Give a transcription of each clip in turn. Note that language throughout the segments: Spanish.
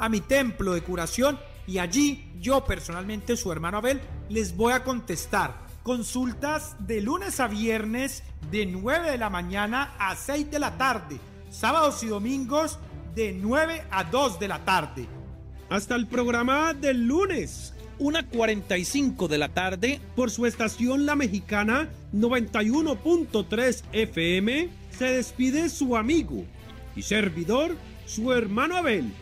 a mi templo de curación y allí yo personalmente, su hermano Abel, les voy a contestar. Consultas de lunes a viernes de 9 de la mañana a 6 de la tarde. Sábados y domingos de 9 a 2 de la tarde. Hasta el programa del lunes, 1.45 de la tarde, por su estación La Mexicana 91.3 FM, se despide su amigo y servidor, su hermano Abel.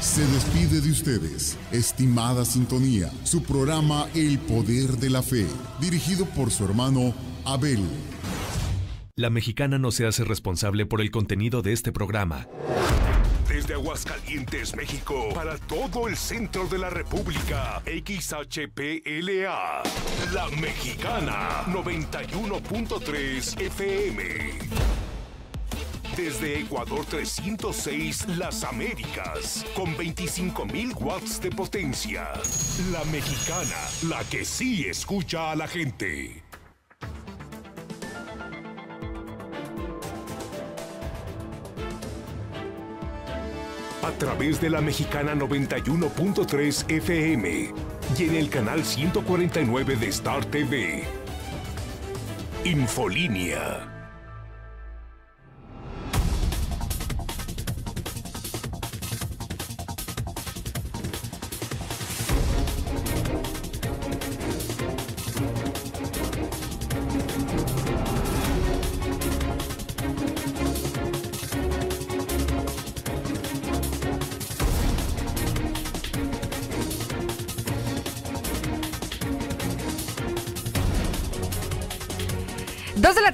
Se despide de ustedes, estimada sintonía, su programa El Poder de la Fe, dirigido por su hermano Abel. La mexicana no se hace responsable por el contenido de este programa. Desde Aguascalientes, México, para todo el centro de la República, XHPLA, La Mexicana, 91.3 FM. Desde Ecuador 306, Las Américas, con 25.000 watts de potencia. La mexicana, la que sí escucha a la gente. A través de la mexicana 91.3 FM y en el canal 149 de Star TV. Infolínea.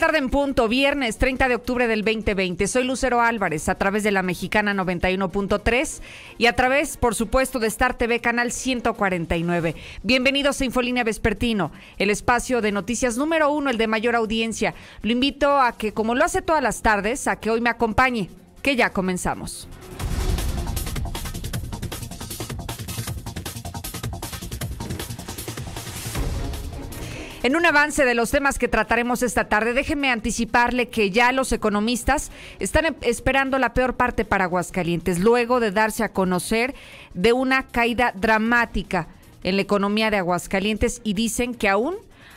Tarde en punto, viernes 30 de octubre del 2020. Soy Lucero Álvarez a través de la Mexicana 91.3 y a través, por supuesto, de Star TV Canal 149. Bienvenidos a Infolínea Vespertino, el espacio de noticias número uno, el de mayor audiencia. Lo invito a que, como lo hace todas las tardes, a que hoy me acompañe, que ya comenzamos. En un avance de los temas que trataremos esta tarde, déjeme anticiparle que ya los economistas están em, esperando la peor parte para Aguascalientes, luego de darse a conocer de una caída dramática en la economía de Aguascalientes y dicen que aún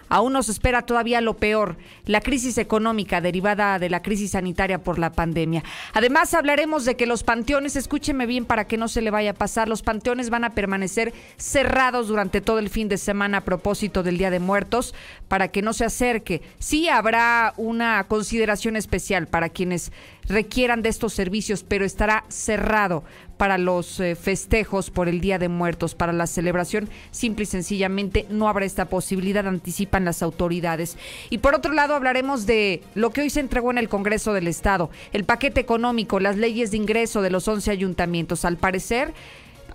Aún nos espera todavía lo peor, la crisis económica derivada de la crisis sanitaria por la pandemia. Además, hablaremos de que los panteones, escúcheme bien para que no se le vaya a pasar, los panteones van a permanecer cerrados durante todo el fin de semana a propósito del Día de Muertos, para que no se acerque. Sí habrá una consideración especial para quienes requieran de estos servicios, pero estará cerrado para los eh, festejos por el Día de Muertos, para la celebración, simple y sencillamente no habrá esta posibilidad, anticipan las autoridades. Y por otro lado hablaremos de lo que hoy se entregó en el Congreso del Estado, el paquete económico, las leyes de ingreso de los 11 ayuntamientos. Al parecer,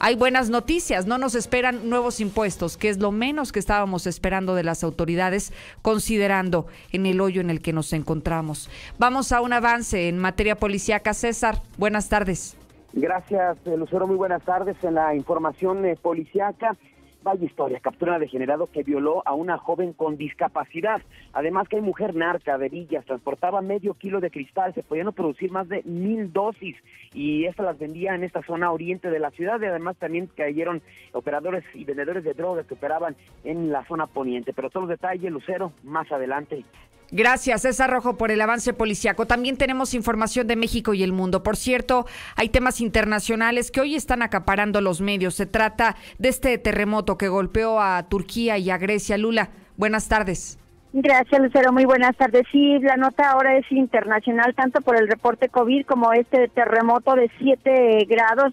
hay buenas noticias, no nos esperan nuevos impuestos, que es lo menos que estábamos esperando de las autoridades, considerando en el hoyo en el que nos encontramos. Vamos a un avance en materia policíaca. César, buenas tardes. Gracias, eh, Lucero. Muy buenas tardes. En la información eh, policiaca, Vaya historia, captura de degenerado que violó a una joven con discapacidad. Además que hay mujer narca de Villas, transportaba medio kilo de cristal, se podían producir más de mil dosis y estas las vendía en esta zona oriente de la ciudad y además también cayeron operadores y vendedores de drogas que operaban en la zona poniente. Pero todos los detalles, Lucero, más adelante. Gracias, César Rojo, por el avance policiaco. También tenemos información de México y el mundo. Por cierto, hay temas internacionales que hoy están acaparando los medios. Se trata de este terremoto que golpeó a Turquía y a Grecia. Lula, buenas tardes. Gracias, Lucero. Muy buenas tardes. Sí, la nota ahora es internacional, tanto por el reporte COVID como este terremoto de 7 grados.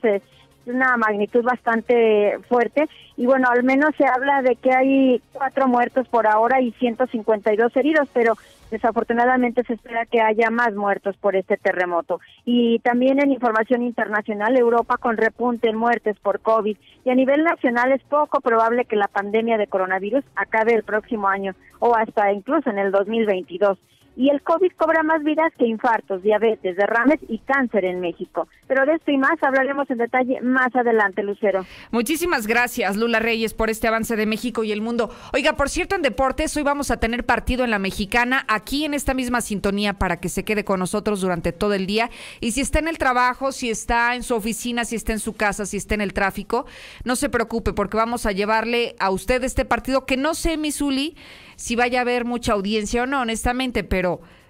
Una magnitud bastante fuerte y bueno, al menos se habla de que hay cuatro muertos por ahora y 152 heridos, pero desafortunadamente se espera que haya más muertos por este terremoto. Y también en información internacional, Europa con repunte en muertes por COVID y a nivel nacional es poco probable que la pandemia de coronavirus acabe el próximo año o hasta incluso en el 2022. Y el COVID cobra más vidas que infartos, diabetes, derrames y cáncer en México. Pero de esto y más hablaremos en detalle más adelante, Lucero. Muchísimas gracias, Lula Reyes, por este avance de México y el mundo. Oiga, por cierto, en deportes, hoy vamos a tener partido en la mexicana, aquí en esta misma sintonía, para que se quede con nosotros durante todo el día. Y si está en el trabajo, si está en su oficina, si está en su casa, si está en el tráfico, no se preocupe, porque vamos a llevarle a usted este partido que no sé, Misuli si vaya a haber mucha audiencia o no, honestamente, pero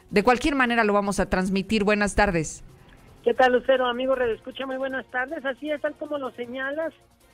de cualquier manera lo vamos a transmitir. Buenas tardes. ¿Qué tal, Lucero? Amigo Red Escucha, muy buenas tardes. Así es, tal como lo señalas,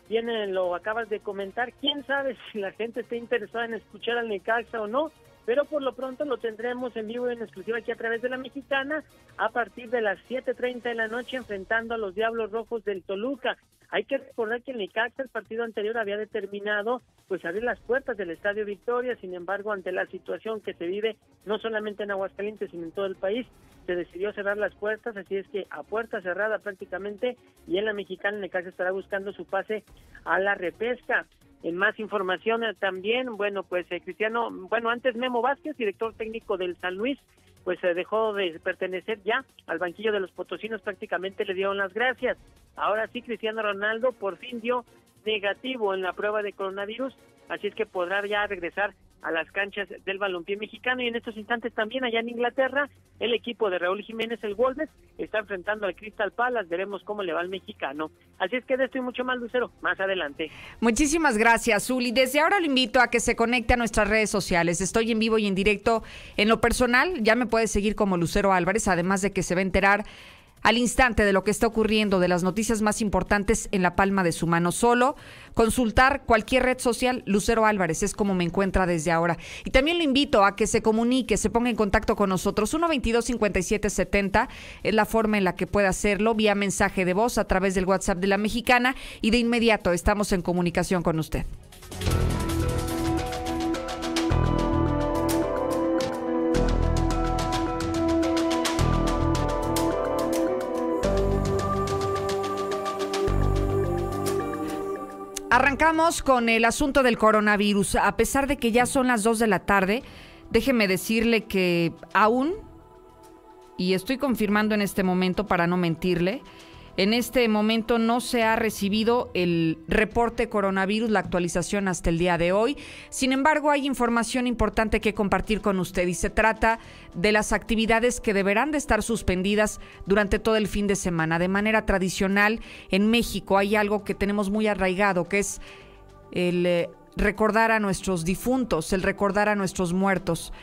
viene, lo acabas de comentar. ¿Quién sabe si la gente está interesada en escuchar al Necaxa o no? Pero por lo pronto lo tendremos en vivo y en exclusiva aquí a través de la mexicana a partir de las 7.30 de la noche enfrentando a los Diablos Rojos del Toluca. Hay que recordar que en Necaxa el partido anterior había determinado pues abrir las puertas del Estadio Victoria, sin embargo ante la situación que se vive no solamente en Aguascalientes sino en todo el país, se decidió cerrar las puertas, así es que a puerta cerrada prácticamente y en la mexicana Necaxa estará buscando su pase a la repesca. En más información eh, también, bueno, pues eh, Cristiano, bueno, antes Memo Vázquez, director técnico del San Luis, pues se dejó de pertenecer ya al banquillo de los potosinos, prácticamente le dieron las gracias. Ahora sí, Cristiano Ronaldo por fin dio negativo en la prueba de coronavirus, así es que podrá ya regresar a las canchas del balompié mexicano. Y en estos instantes también allá en Inglaterra el equipo de Raúl Jiménez el Wolves está enfrentando al Crystal Palace. Veremos cómo le va al mexicano. Así es que de esto y mucho más Lucero más adelante. Muchísimas gracias Zuli. Desde ahora lo invito a que se conecte a nuestras redes sociales. Estoy en vivo y en directo en lo personal. Ya me puede seguir como Lucero Álvarez además de que se va a enterar al instante de lo que está ocurriendo, de las noticias más importantes en la palma de su mano. Solo consultar cualquier red social, Lucero Álvarez, es como me encuentra desde ahora. Y también lo invito a que se comunique, se ponga en contacto con nosotros. 122 5770 es la forma en la que puede hacerlo, vía mensaje de voz a través del WhatsApp de la mexicana y de inmediato estamos en comunicación con usted. Arrancamos con el asunto del coronavirus. A pesar de que ya son las 2 de la tarde, déjeme decirle que aún, y estoy confirmando en este momento para no mentirle, en este momento no se ha recibido el reporte coronavirus, la actualización hasta el día de hoy. Sin embargo, hay información importante que compartir con usted y se trata de las actividades que deberán de estar suspendidas durante todo el fin de semana. De manera tradicional, en México hay algo que tenemos muy arraigado, que es el eh, recordar a nuestros difuntos, el recordar a nuestros muertos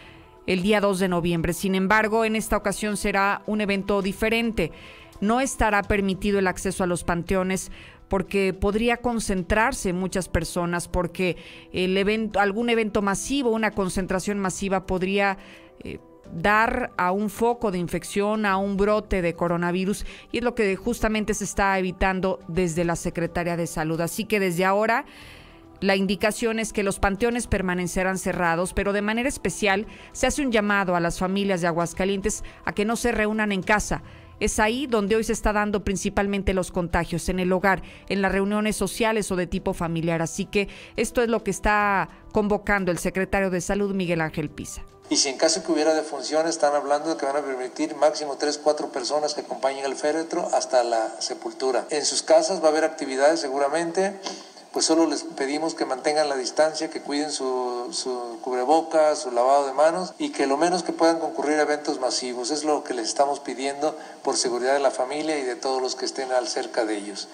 el día 2 de noviembre. Sin embargo, en esta ocasión será un evento diferente no estará permitido el acceso a los panteones porque podría concentrarse muchas personas, porque el evento, algún evento masivo, una concentración masiva podría eh, dar a un foco de infección, a un brote de coronavirus, y es lo que justamente se está evitando desde la Secretaría de Salud. Así que desde ahora la indicación es que los panteones permanecerán cerrados, pero de manera especial se hace un llamado a las familias de Aguascalientes a que no se reúnan en casa, es ahí donde hoy se está dando principalmente los contagios, en el hogar, en las reuniones sociales o de tipo familiar. Así que esto es lo que está convocando el secretario de Salud, Miguel Ángel Pisa. Y si en caso que hubiera defunción, están hablando de que van a permitir máximo 3, 4 personas que acompañen al féretro hasta la sepultura. En sus casas va a haber actividades seguramente pues solo les pedimos que mantengan la distancia, que cuiden su, su cubrebocas, su lavado de manos y que lo menos que puedan concurrir a eventos masivos. Es lo que les estamos pidiendo por seguridad de la familia y de todos los que estén al cerca de ellos.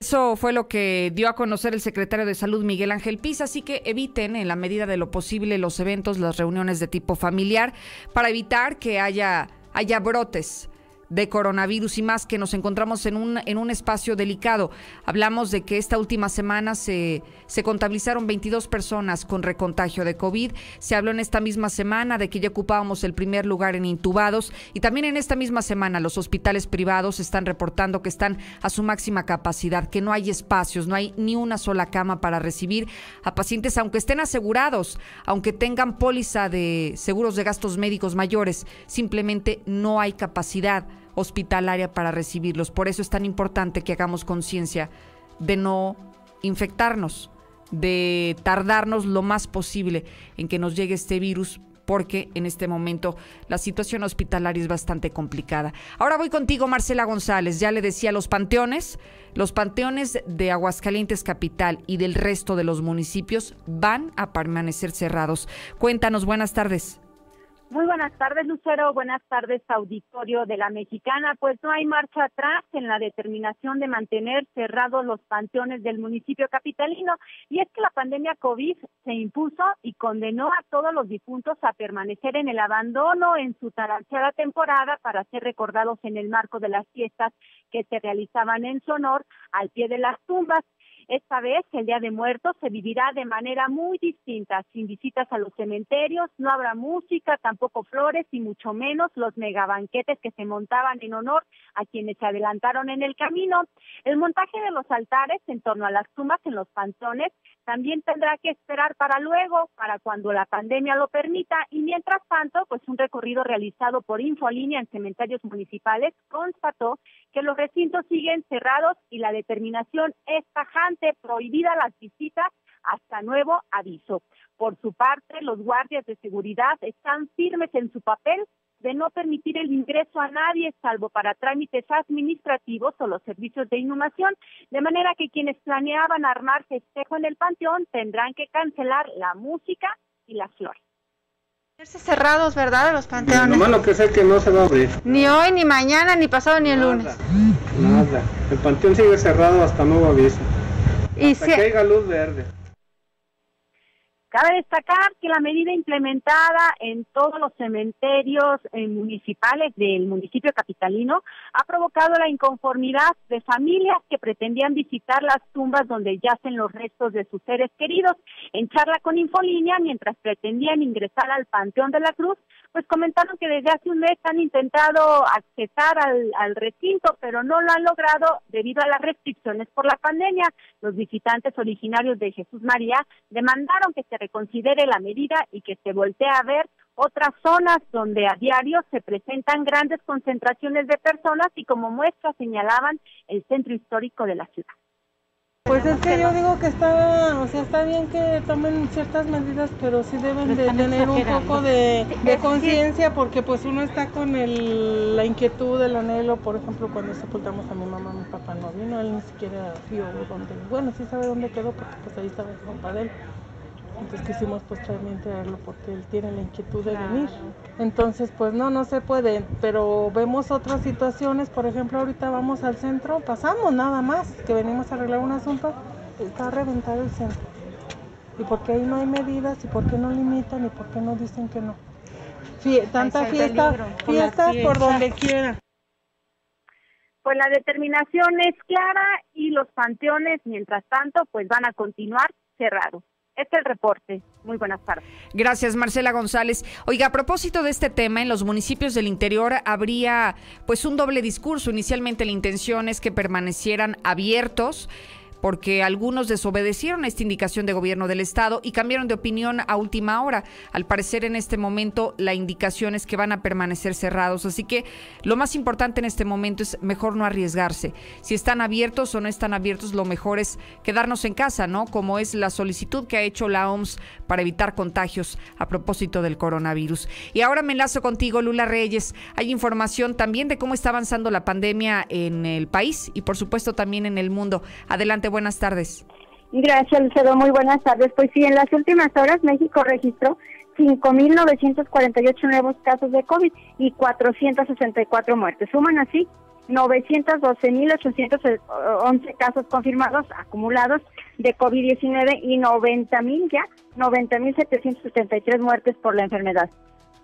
Eso fue lo que dio a conocer el secretario de Salud Miguel Ángel Pisa, así que eviten en la medida de lo posible los eventos, las reuniones de tipo familiar, para evitar que haya, haya brotes de coronavirus y más que nos encontramos en un, en un espacio delicado. Hablamos de que esta última semana se, se contabilizaron 22 personas con recontagio de COVID. Se habló en esta misma semana de que ya ocupábamos el primer lugar en intubados y también en esta misma semana los hospitales privados están reportando que están a su máxima capacidad, que no hay espacios, no hay ni una sola cama para recibir a pacientes, aunque estén asegurados, aunque tengan póliza de seguros de gastos médicos mayores, simplemente no hay capacidad hospitalaria para recibirlos. Por eso es tan importante que hagamos conciencia de no infectarnos, de tardarnos lo más posible en que nos llegue este virus porque en este momento la situación hospitalaria es bastante complicada. Ahora voy contigo, Marcela González. Ya le decía, los panteones, los panteones de Aguascalientes Capital y del resto de los municipios van a permanecer cerrados. Cuéntanos, buenas tardes. Muy buenas tardes, Lucero. Buenas tardes, auditorio de la Mexicana. Pues no hay marcha atrás en la determinación de mantener cerrados los panteones del municipio capitalino. Y es que la pandemia COVID se impuso y condenó a todos los difuntos a permanecer en el abandono en su taranchada temporada para ser recordados en el marco de las fiestas que se realizaban en su honor al pie de las tumbas. Esta vez el Día de Muertos se vivirá de manera muy distinta, sin visitas a los cementerios, no habrá música, tampoco flores y mucho menos los megabanquetes que se montaban en honor a quienes se adelantaron en el camino. El montaje de los altares en torno a las tumbas en los pantones también tendrá que esperar para luego, para cuando la pandemia lo permita y mientras tanto, pues un recorrido realizado por Infolínea en cementerios municipales constató que los recintos siguen cerrados y la determinación es tajante, prohibida las visitas hasta nuevo aviso. Por su parte, los guardias de seguridad están firmes en su papel de no permitir el ingreso a nadie salvo para trámites administrativos o los servicios de inhumación, de manera que quienes planeaban armar festejo en el panteón tendrán que cancelar la música y las flores. Cerrados, ¿verdad? Los panteones. Lo malo que sé que no se va a abrir. Ni hoy, ni mañana, ni pasado, ni el lunes. Nada. El panteón sigue cerrado hasta nuevo aviso. Y hasta que haya luz verde. Cabe destacar que la medida implementada en todos los cementerios eh, municipales del municipio capitalino ha provocado la inconformidad de familias que pretendían visitar las tumbas donde yacen los restos de sus seres queridos. En charla con Infolínea, mientras pretendían ingresar al Panteón de la Cruz, pues comentaron que desde hace un mes han intentado accesar al, al recinto, pero no lo han logrado debido a las restricciones por la pandemia. Los visitantes originarios de Jesús María demandaron que se reconsidere la medida y que se voltee a ver otras zonas donde a diario se presentan grandes concentraciones de personas y como muestra señalaban el centro histórico de la ciudad. Pues es que yo digo que está, o sea, está bien que tomen ciertas medidas, pero sí deben de tener un poco de, conciencia porque pues uno está con el, la inquietud, el anhelo, por ejemplo, cuando sepultamos a mi mamá, mi papá no vino, él ni siquiera vio dónde, bueno, sí sabe dónde quedó porque pues ahí estaba su compa de él. Entonces quisimos pues también traerlo porque él tiene la inquietud de venir. Entonces pues no, no se puede, pero vemos otras situaciones, por ejemplo ahorita vamos al centro, pasamos nada más, que venimos a arreglar un asunto, está reventado el centro. ¿Y por qué ahí no hay medidas? ¿Y por qué no limitan? ¿Y por qué no dicen que no? tanta fiesta, fiestas por donde quiera. Pues la determinación es clara y los panteones, mientras tanto, pues van a continuar cerrados. Este es el reporte. Muy buenas tardes. Gracias, Marcela González. Oiga, a propósito de este tema, en los municipios del interior habría pues un doble discurso. Inicialmente la intención es que permanecieran abiertos porque algunos desobedecieron esta indicación de gobierno del Estado y cambiaron de opinión a última hora. Al parecer en este momento la indicación es que van a permanecer cerrados, así que lo más importante en este momento es mejor no arriesgarse. Si están abiertos o no están abiertos, lo mejor es quedarnos en casa, ¿no? Como es la solicitud que ha hecho la OMS para evitar contagios a propósito del coronavirus. Y ahora me enlazo contigo, Lula Reyes. Hay información también de cómo está avanzando la pandemia en el país y por supuesto también en el mundo. Adelante, buenas tardes. Gracias, Lucero. Muy buenas tardes. Pues sí, en las últimas horas México registró 5.948 nuevos casos de COVID y 464 muertes. Suman así 912.811 casos confirmados acumulados de COVID-19 y 90.000 ya, 90.773 muertes por la enfermedad.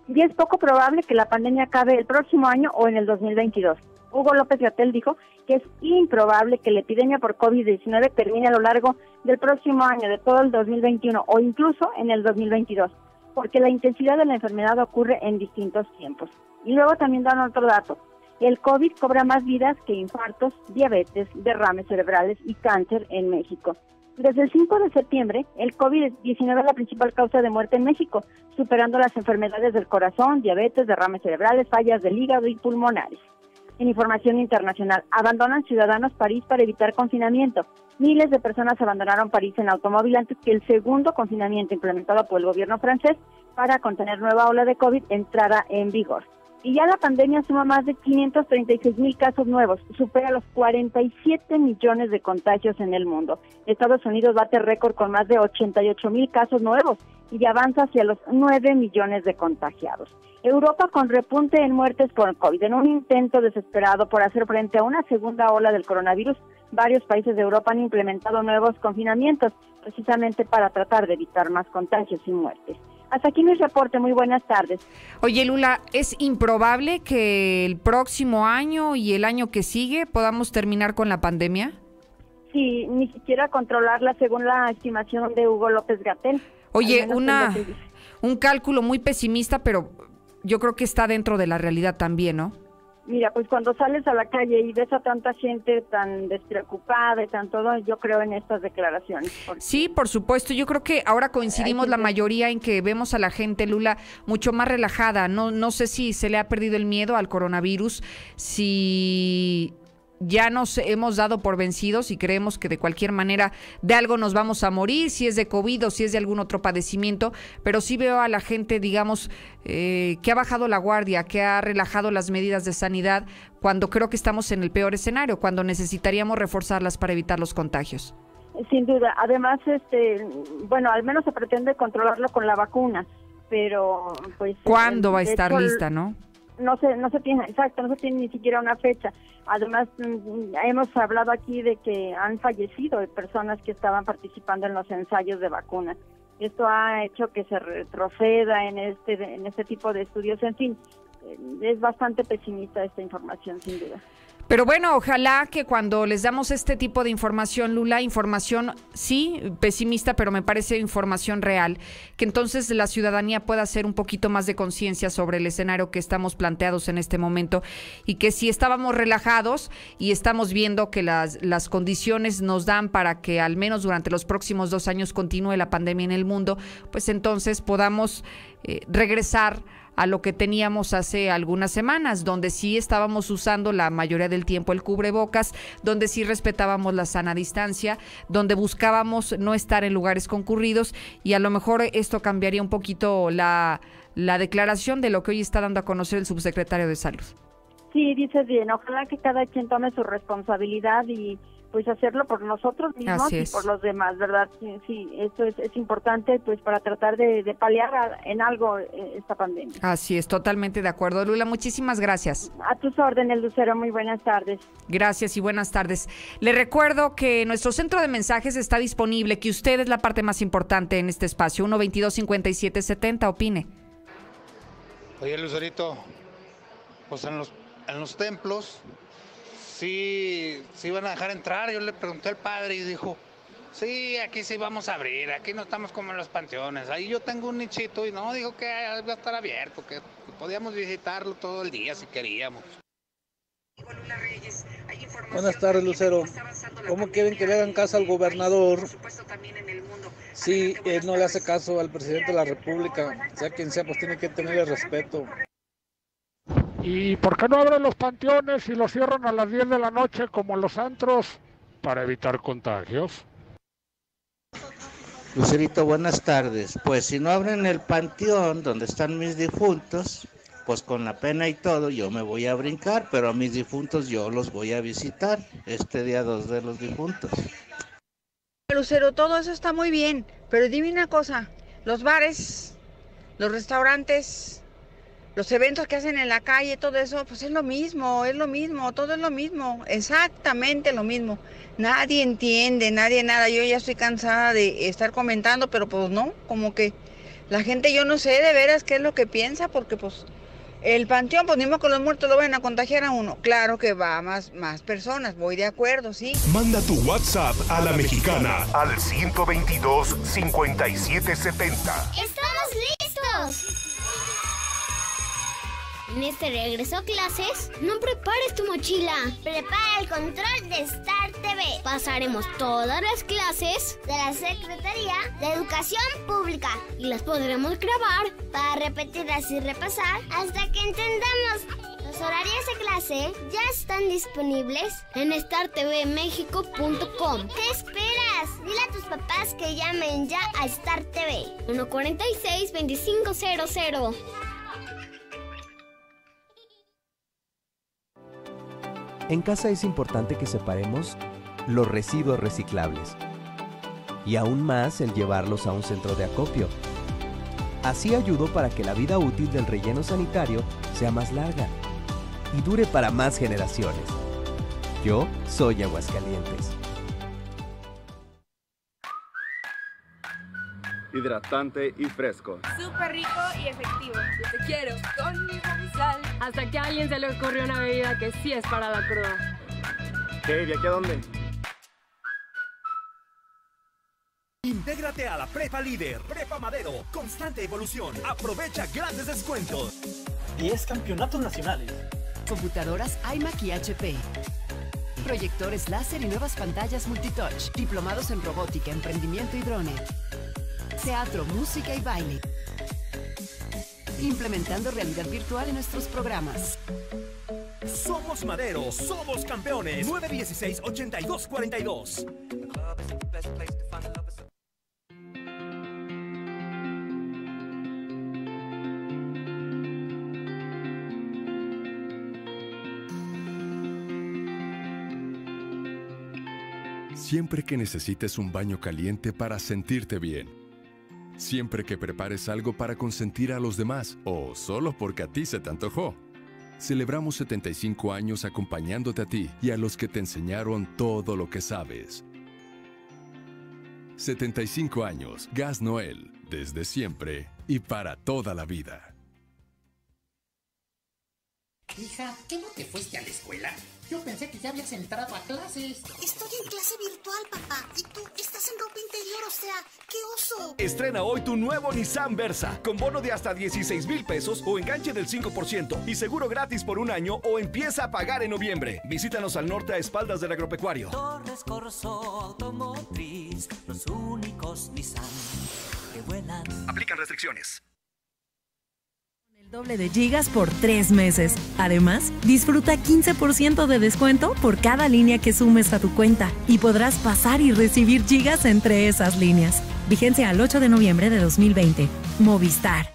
Y es poco probable que la pandemia acabe el próximo año o en el 2022. Hugo López Gatel dijo que es improbable que la epidemia por COVID-19 termine a lo largo del próximo año, de todo el 2021 o incluso en el 2022, porque la intensidad de la enfermedad ocurre en distintos tiempos. Y luego también dan otro dato. El COVID cobra más vidas que infartos, diabetes, derrames cerebrales y cáncer en México. Desde el 5 de septiembre, el COVID-19 es la principal causa de muerte en México, superando las enfermedades del corazón, diabetes, derrames cerebrales, fallas del hígado y pulmonares. En información internacional, abandonan ciudadanos París para evitar confinamiento. Miles de personas abandonaron París en automóvil antes que el segundo confinamiento implementado por el gobierno francés para contener nueva ola de COVID entrara en vigor. Y ya la pandemia suma más de 536 mil casos nuevos, supera los 47 millones de contagios en el mundo. Estados Unidos bate récord con más de 88 mil casos nuevos y avanza hacia los 9 millones de contagiados. Europa con repunte en muertes por COVID. En un intento desesperado por hacer frente a una segunda ola del coronavirus, varios países de Europa han implementado nuevos confinamientos precisamente para tratar de evitar más contagios y muertes. Hasta aquí mi reporte. Muy buenas tardes. Oye, Lula, ¿es improbable que el próximo año y el año que sigue podamos terminar con la pandemia? Sí, ni siquiera controlarla según la estimación de Hugo López Gatel. Oye, una, un cálculo muy pesimista, pero yo creo que está dentro de la realidad también, ¿no? Mira, pues cuando sales a la calle y ves a tanta gente tan despreocupada y tan todo, yo creo en estas declaraciones. Sí, por supuesto. Yo creo que ahora coincidimos la mayoría en que vemos a la gente, Lula, mucho más relajada. No, no sé si se le ha perdido el miedo al coronavirus, si ya nos hemos dado por vencidos y creemos que de cualquier manera de algo nos vamos a morir, si es de COVID o si es de algún otro padecimiento, pero sí veo a la gente, digamos, eh, que ha bajado la guardia, que ha relajado las medidas de sanidad cuando creo que estamos en el peor escenario, cuando necesitaríamos reforzarlas para evitar los contagios. Sin duda. Además, este, bueno, al menos se pretende controlarlo con la vacuna, pero pues... ¿Cuándo va a estar lista, no? No se no se tiene exacto no se tiene ni siquiera una fecha. Además mm, hemos hablado aquí de que han fallecido personas que estaban participando en los ensayos de vacunas. Esto ha hecho que se retroceda en este en este tipo de estudios. En fin eh, es bastante pesimista esta información sin duda pero bueno, ojalá que cuando les damos este tipo de información, Lula, información sí, pesimista, pero me parece información real, que entonces la ciudadanía pueda hacer un poquito más de conciencia sobre el escenario que estamos planteados en este momento y que si estábamos relajados y estamos viendo que las, las condiciones nos dan para que al menos durante los próximos dos años continúe la pandemia en el mundo, pues entonces podamos eh, regresar a lo que teníamos hace algunas semanas, donde sí estábamos usando la mayoría del tiempo el cubrebocas, donde sí respetábamos la sana distancia, donde buscábamos no estar en lugares concurridos y a lo mejor esto cambiaría un poquito la, la declaración de lo que hoy está dando a conocer el subsecretario de Salud. Sí, dices bien, ojalá que cada quien tome su responsabilidad y pues hacerlo por nosotros mismos y por los demás, ¿verdad? Sí, sí esto es, es, importante pues para tratar de, paliar en algo eh, esta pandemia. Así es, totalmente de acuerdo. Lula, muchísimas gracias. A tus órdenes, Lucero, muy buenas tardes. Gracias y buenas tardes. Le recuerdo que nuestro centro de mensajes está disponible, que usted es la parte más importante en este espacio, 122-5770, opine. Oye, Lucerito, pues en los, en los templos sí, sí iban a dejar entrar. Yo le pregunté al padre y dijo, sí, aquí sí vamos a abrir, aquí no estamos como en los panteones. Ahí yo tengo un nichito y no, dijo que va a estar abierto, que podíamos visitarlo todo el día si queríamos. Buenas tardes, Lucero. ¿Cómo quieren que le hagan caso al gobernador si él no le hace caso al presidente de la República? Sea quien sea, pues tiene que tenerle respeto. ¿Y por qué no abren los panteones y los cierran a las 10 de la noche como los antros para evitar contagios? Lucerito, buenas tardes. Pues si no abren el panteón donde están mis difuntos, pues con la pena y todo yo me voy a brincar, pero a mis difuntos yo los voy a visitar este día 2 de los difuntos. Lucero, todo eso está muy bien, pero dime una cosa, los bares, los restaurantes, los eventos que hacen en la calle, todo eso, pues es lo mismo, es lo mismo, todo es lo mismo, exactamente lo mismo. Nadie entiende, nadie nada. Yo ya estoy cansada de estar comentando, pero pues no, como que la gente yo no sé de veras qué es lo que piensa, porque pues el panteón, pues ni modo que los muertos lo van a contagiar a uno. Claro que va más, más personas, voy de acuerdo, sí. Manda tu WhatsApp a la mexicana al 122 5770. ¡Estamos listos! En este regreso a clases, no prepares tu mochila. Prepara el control de Star TV. Pasaremos todas las clases de la Secretaría de Educación Pública y las podremos grabar para repetirlas y repasar hasta que entendamos. Los horarios de clase ya están disponibles en startvmexico.com. ¿Qué esperas? Dile a tus papás que llamen ya a Star TV. 146-2500. En casa es importante que separemos los residuos reciclables y aún más el llevarlos a un centro de acopio. Así ayudo para que la vida útil del relleno sanitario sea más larga y dure para más generaciones. Yo soy Aguascalientes. Hidratante y fresco. Súper rico y efectivo. Yo te quiero con y sal. Hasta que a alguien se le ocurrió una bebida que sí es para la cruda. ¿Qué? ¿De aquí a dónde? Intégrate a la Prepa Líder, Prepa Madero, constante evolución. Aprovecha grandes descuentos. 10 campeonatos nacionales. Computadoras iMac y HP. Proyectores láser y nuevas pantallas multitouch. Diplomados en robótica, emprendimiento y drone. Teatro, música y baile. Implementando realidad virtual en nuestros programas. Somos Madero, somos campeones. 916-8242. Siempre que necesites un baño caliente para sentirte bien. Siempre que prepares algo para consentir a los demás o solo porque a ti se te antojó. Celebramos 75 años acompañándote a ti y a los que te enseñaron todo lo que sabes. 75 años, Gas Noel, desde siempre y para toda la vida. Hija, ¿qué no te fuiste a la escuela? Yo pensé que ya habías entrado a clases. Estoy en clase virtual, papá. Y tú estás en ropa interior, o sea, ¡qué oso! Estrena hoy tu nuevo Nissan Versa, con bono de hasta 16 mil pesos o enganche del 5% y seguro gratis por un año o empieza a pagar en noviembre. Visítanos al norte a espaldas del agropecuario. Torres Corso Automotriz, los únicos Nissan que vuelan. Aplican restricciones. Doble de gigas por tres meses. Además, disfruta 15% de descuento por cada línea que sumes a tu cuenta y podrás pasar y recibir gigas entre esas líneas. Vigencia al 8 de noviembre de 2020. Movistar.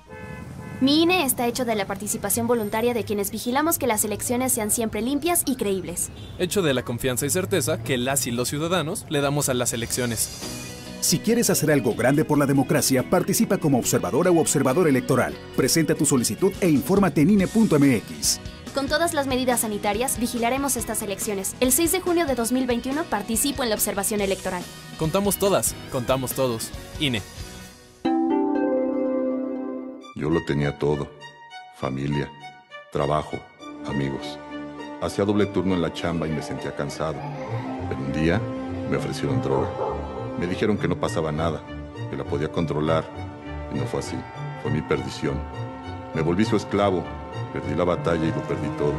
Mi INE está hecho de la participación voluntaria de quienes vigilamos que las elecciones sean siempre limpias y creíbles. Hecho de la confianza y certeza que las y los ciudadanos le damos a las elecciones. Si quieres hacer algo grande por la democracia, participa como observadora u observador electoral. Presenta tu solicitud e infórmate en INE.mx. Con todas las medidas sanitarias, vigilaremos estas elecciones. El 6 de junio de 2021 participo en la observación electoral. Contamos todas, contamos todos. INE. Yo lo tenía todo. Familia, trabajo, amigos. Hacía doble turno en la chamba y me sentía cansado. Pero un día me ofrecieron droga. Me dijeron que no pasaba nada, que la podía controlar. Y no fue así. Fue mi perdición. Me volví su esclavo. Perdí la batalla y lo perdí todo.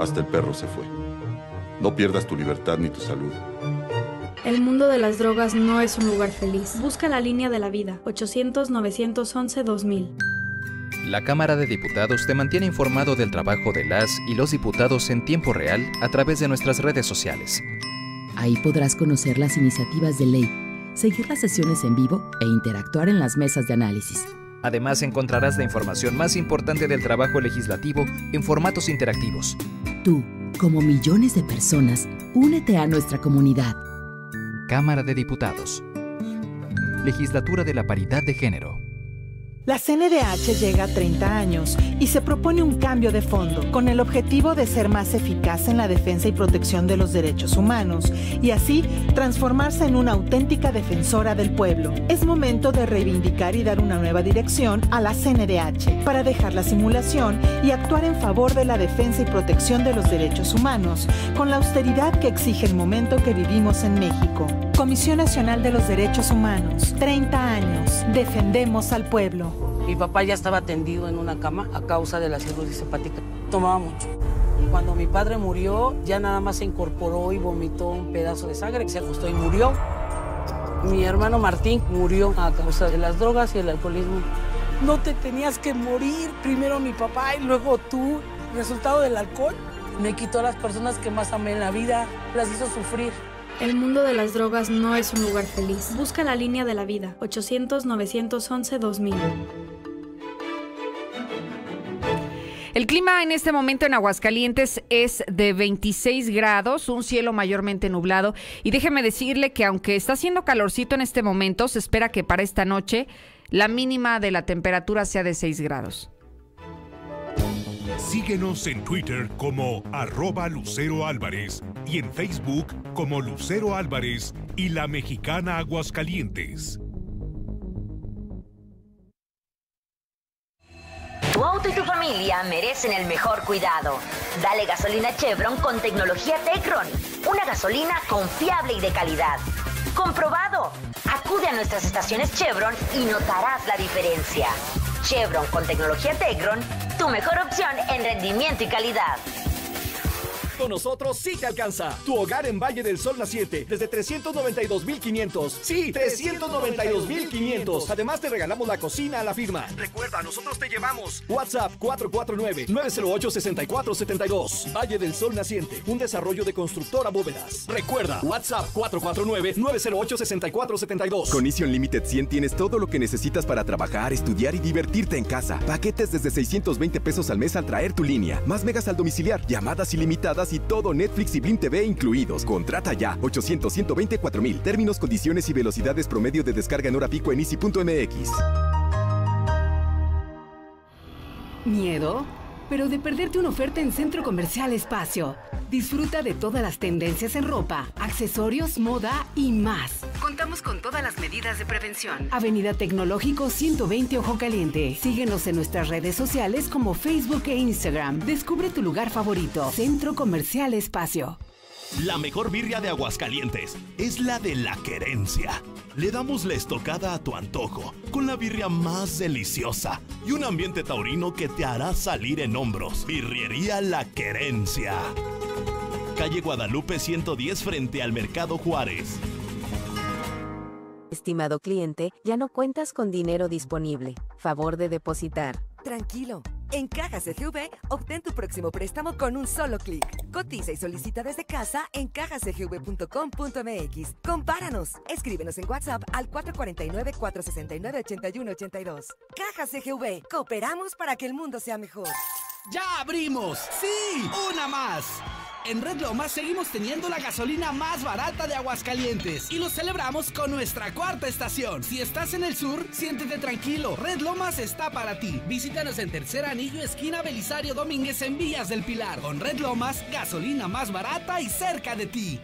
Hasta el perro se fue. No pierdas tu libertad ni tu salud. El mundo de las drogas no es un lugar feliz. Busca la línea de la vida. 800-911-2000. La Cámara de Diputados te mantiene informado del trabajo de las y los diputados en tiempo real a través de nuestras redes sociales. Ahí podrás conocer las iniciativas de ley, seguir las sesiones en vivo e interactuar en las mesas de análisis. Además encontrarás la información más importante del trabajo legislativo en formatos interactivos. Tú, como millones de personas, únete a nuestra comunidad. Cámara de Diputados. Legislatura de la Paridad de Género. La CNDH llega a 30 años y se propone un cambio de fondo con el objetivo de ser más eficaz en la defensa y protección de los derechos humanos y así transformarse en una auténtica defensora del pueblo. Es momento de reivindicar y dar una nueva dirección a la CNDH para dejar la simulación y actuar en favor de la defensa y protección de los derechos humanos con la austeridad que exige el momento que vivimos en México. Comisión Nacional de los Derechos Humanos, 30 años, defendemos al pueblo. Mi papá ya estaba tendido en una cama a causa de la cirrosis hepática. Tomaba mucho. Cuando mi padre murió, ya nada más se incorporó y vomitó un pedazo de sangre, se acostó y murió. Mi hermano Martín murió a causa de las drogas y el alcoholismo. No te tenías que morir, primero mi papá y luego tú. Resultado del alcohol me quitó a las personas que más amé en la vida, las hizo sufrir. El mundo de las drogas no es un lugar feliz. Busca la línea de la vida. 800-911-2000. El clima en este momento en Aguascalientes es de 26 grados, un cielo mayormente nublado. Y déjeme decirle que aunque está haciendo calorcito en este momento, se espera que para esta noche la mínima de la temperatura sea de 6 grados. Síguenos en Twitter como arroba Lucero Álvarez y en Facebook como Lucero Álvarez y la mexicana Aguascalientes. Tu auto y tu familia merecen el mejor cuidado. Dale gasolina Chevron con tecnología Tecron. Una gasolina confiable y de calidad. Comprobado. Acude a nuestras estaciones Chevron y notarás la diferencia. Chevron con tecnología Tecron, tu mejor opción en rendimiento y calidad. Con nosotros sí te alcanza. Tu hogar en Valle del Sol Naciente desde 392,500. Sí, 392,500. Además te regalamos la cocina a la firma. Recuerda, nosotros te llevamos. WhatsApp 449-908-6472. Valle del Sol Naciente, un desarrollo de constructora bóvedas. Recuerda, WhatsApp 449-908-6472. Con Easy Unlimited 100 tienes todo lo que necesitas para trabajar, estudiar y divertirte en casa. Paquetes desde 620 pesos al mes al traer tu línea. Más megas al domiciliar, llamadas ilimitadas y todo Netflix y Blim TV incluidos. Contrata ya 800 124 mil. Términos, condiciones y velocidades promedio de descarga en hora pico en easy.mx. ¿Miedo? Pero de perderte una oferta en Centro Comercial Espacio. Disfruta de todas las tendencias en ropa, accesorios, moda y más. Contamos con todas las medidas de prevención. Avenida Tecnológico 120 Ojo Caliente. Síguenos en nuestras redes sociales como Facebook e Instagram. Descubre tu lugar favorito. Centro Comercial Espacio. La mejor birria de Aguascalientes es la de la querencia. Le damos la estocada a tu antojo, con la birria más deliciosa y un ambiente taurino que te hará salir en hombros. Birriería La Querencia. Calle Guadalupe 110 frente al Mercado Juárez. Estimado cliente, ya no cuentas con dinero disponible. Favor de depositar. Tranquilo. En Caja CGV, obtén tu próximo préstamo con un solo clic. Cotiza y solicita desde casa en cajacgv.com.mx. Compáranos. Escríbenos en WhatsApp al 449-469-8182. Caja CGV. Cooperamos para que el mundo sea mejor. ¡Ya abrimos! ¡Sí! ¡Una más! En Red Lomas seguimos teniendo la gasolina más barata de Aguascalientes y lo celebramos con nuestra cuarta estación. Si estás en el sur, siéntete tranquilo. Red Lomas está para ti. Visítanos en Tercer Anillo, esquina Belisario Domínguez en Villas del Pilar. Con Red Lomas, gasolina más barata y cerca de ti.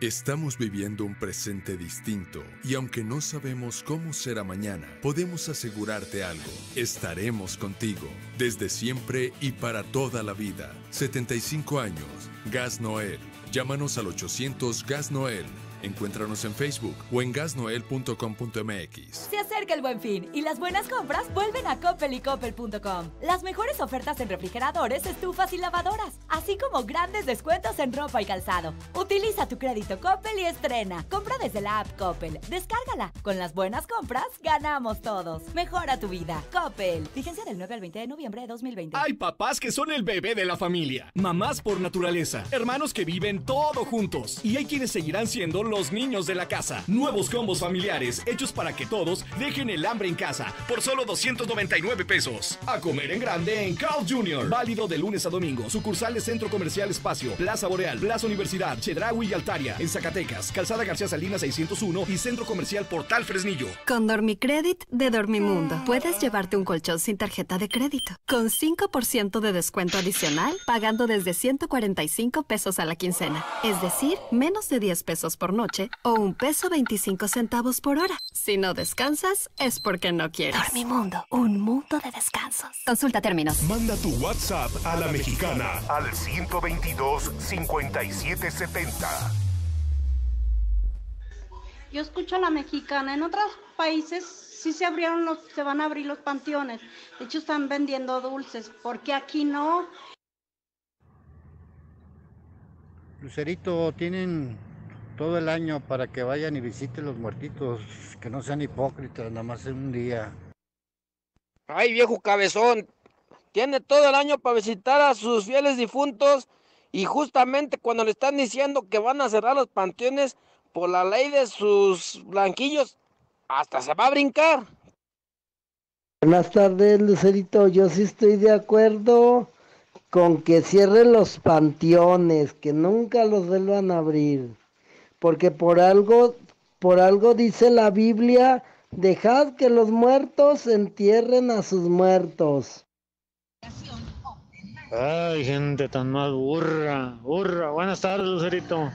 Estamos viviendo un presente distinto y aunque no sabemos cómo será mañana, podemos asegurarte algo. Estaremos contigo desde siempre y para toda la vida. 75 años. Gas Noel. Llámanos al 800 Gas Noel. Encuéntranos en Facebook o en gasnoel.com.mx. Se acerca el buen fin y las buenas compras vuelven a Coppel y Coppel.com. Las mejores ofertas en refrigeradores, estufas y lavadoras, así como grandes descuentos en ropa y calzado. Utiliza tu crédito Coppel y estrena. Compra desde la app Coppel. Descárgala. Con las buenas compras, ganamos todos. Mejora tu vida. Coppel. Vigencia del 9 al 20 de noviembre de 2020. Hay papás que son el bebé de la familia. Mamás por naturaleza. Hermanos que viven todo juntos. Y hay quienes seguirán siendo los niños de la casa. Nuevos combos familiares hechos para que todos dejen el hambre en casa por solo 299 pesos. A comer en grande en Carl Jr. Válido de lunes a domingo. Sucursales Centro Comercial Espacio, Plaza Boreal, Plaza Universidad, Chedraui y Altaria. En Zacatecas, Calzada García Salinas 601 y Centro Comercial Portal Fresnillo. Con Dormicredit de Dormimundo puedes llevarte un colchón sin tarjeta de crédito con 5% de descuento adicional pagando desde 145 pesos a la quincena. Es decir, menos de 10 pesos por noche o un peso 25 centavos por hora. Si no descansas, es porque no quieres. Dormimundo, un mundo de descansos. Consulta términos. Manda tu WhatsApp a la mexicana al 122 5770. Yo escucho a la mexicana. En otros países sí se abrieron los, se van a abrir los panteones. De hecho, están vendiendo dulces. ¿Por qué aquí no? Lucerito, tienen todo el año para que vayan y visiten los muertitos, que no sean hipócritas, nada más en un día. Ay, viejo cabezón, tiene todo el año para visitar a sus fieles difuntos y justamente cuando le están diciendo que van a cerrar los panteones por la ley de sus blanquillos, hasta se va a brincar. Buenas tardes, Lucerito. Yo sí estoy de acuerdo con que cierren los panteones, que nunca los vuelvan a abrir. Porque por algo, por algo dice la Biblia, dejad que los muertos entierren a sus muertos. Ay, gente tan mal burra, burra. Buenas tardes, Lucerito.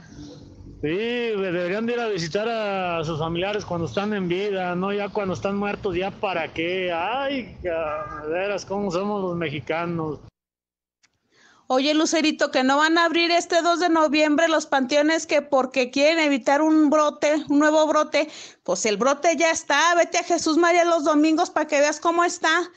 Sí, deberían de ir a visitar a sus familiares cuando están en vida, no ya cuando están muertos, ya para qué. Ay, cómo somos los mexicanos. Oye, Lucerito, que no van a abrir este 2 de noviembre los panteones que porque quieren evitar un brote, un nuevo brote, pues el brote ya está. Vete a Jesús María los domingos para que veas cómo está.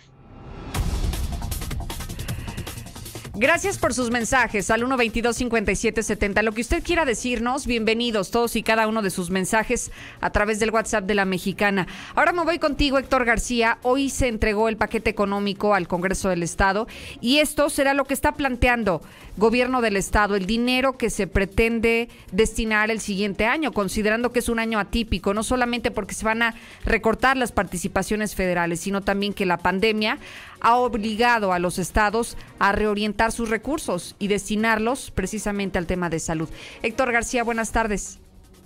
Gracias por sus mensajes al 122-5770. Lo que usted quiera decirnos, bienvenidos todos y cada uno de sus mensajes a través del WhatsApp de la mexicana. Ahora me voy contigo, Héctor García. Hoy se entregó el paquete económico al Congreso del Estado y esto será lo que está planteando gobierno del Estado, el dinero que se pretende destinar el siguiente año, considerando que es un año atípico, no solamente porque se van a recortar las participaciones federales, sino también que la pandemia ha obligado a los estados a reorientar sus recursos y destinarlos precisamente al tema de salud. Héctor García, buenas tardes.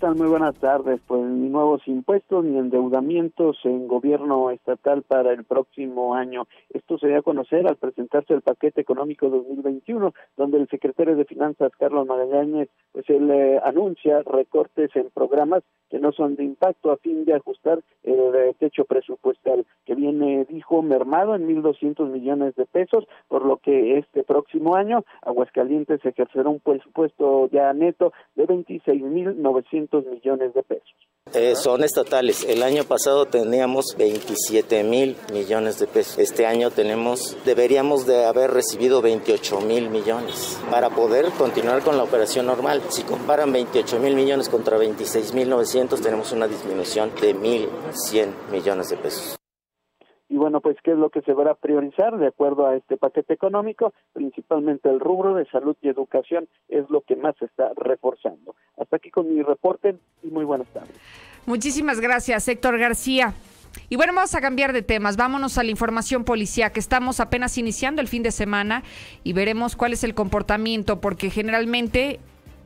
Muy buenas tardes. Pues ni nuevos impuestos ni endeudamientos en gobierno estatal para el próximo año. Esto se dio a conocer al presentarse el paquete económico 2021, donde el secretario de Finanzas, Carlos Magallanes, pues él eh, anuncia recortes en programas que no son de impacto a fin de ajustar el eh, techo presupuestal que viene, dijo, mermado en 1.200 millones de pesos, por lo que este próximo año Aguascalientes ejercerá un presupuesto ya neto de 26.900 millones de pesos. Eh, son estatales. El año pasado teníamos 27 mil millones de pesos. Este año tenemos, deberíamos de haber recibido 28 mil millones para poder continuar con la operación normal. Si comparan 28 mil millones contra 26 mil 900, tenemos una disminución de 1.100 millones de pesos. Y bueno, pues, ¿qué es lo que se va a priorizar de acuerdo a este paquete económico? Principalmente el rubro de salud y educación es lo que más se está reforzando. Hasta aquí con mi reporte y muy buenas tardes. Muchísimas gracias, Héctor García. Y bueno, vamos a cambiar de temas. Vámonos a la información policía, que estamos apenas iniciando el fin de semana y veremos cuál es el comportamiento, porque generalmente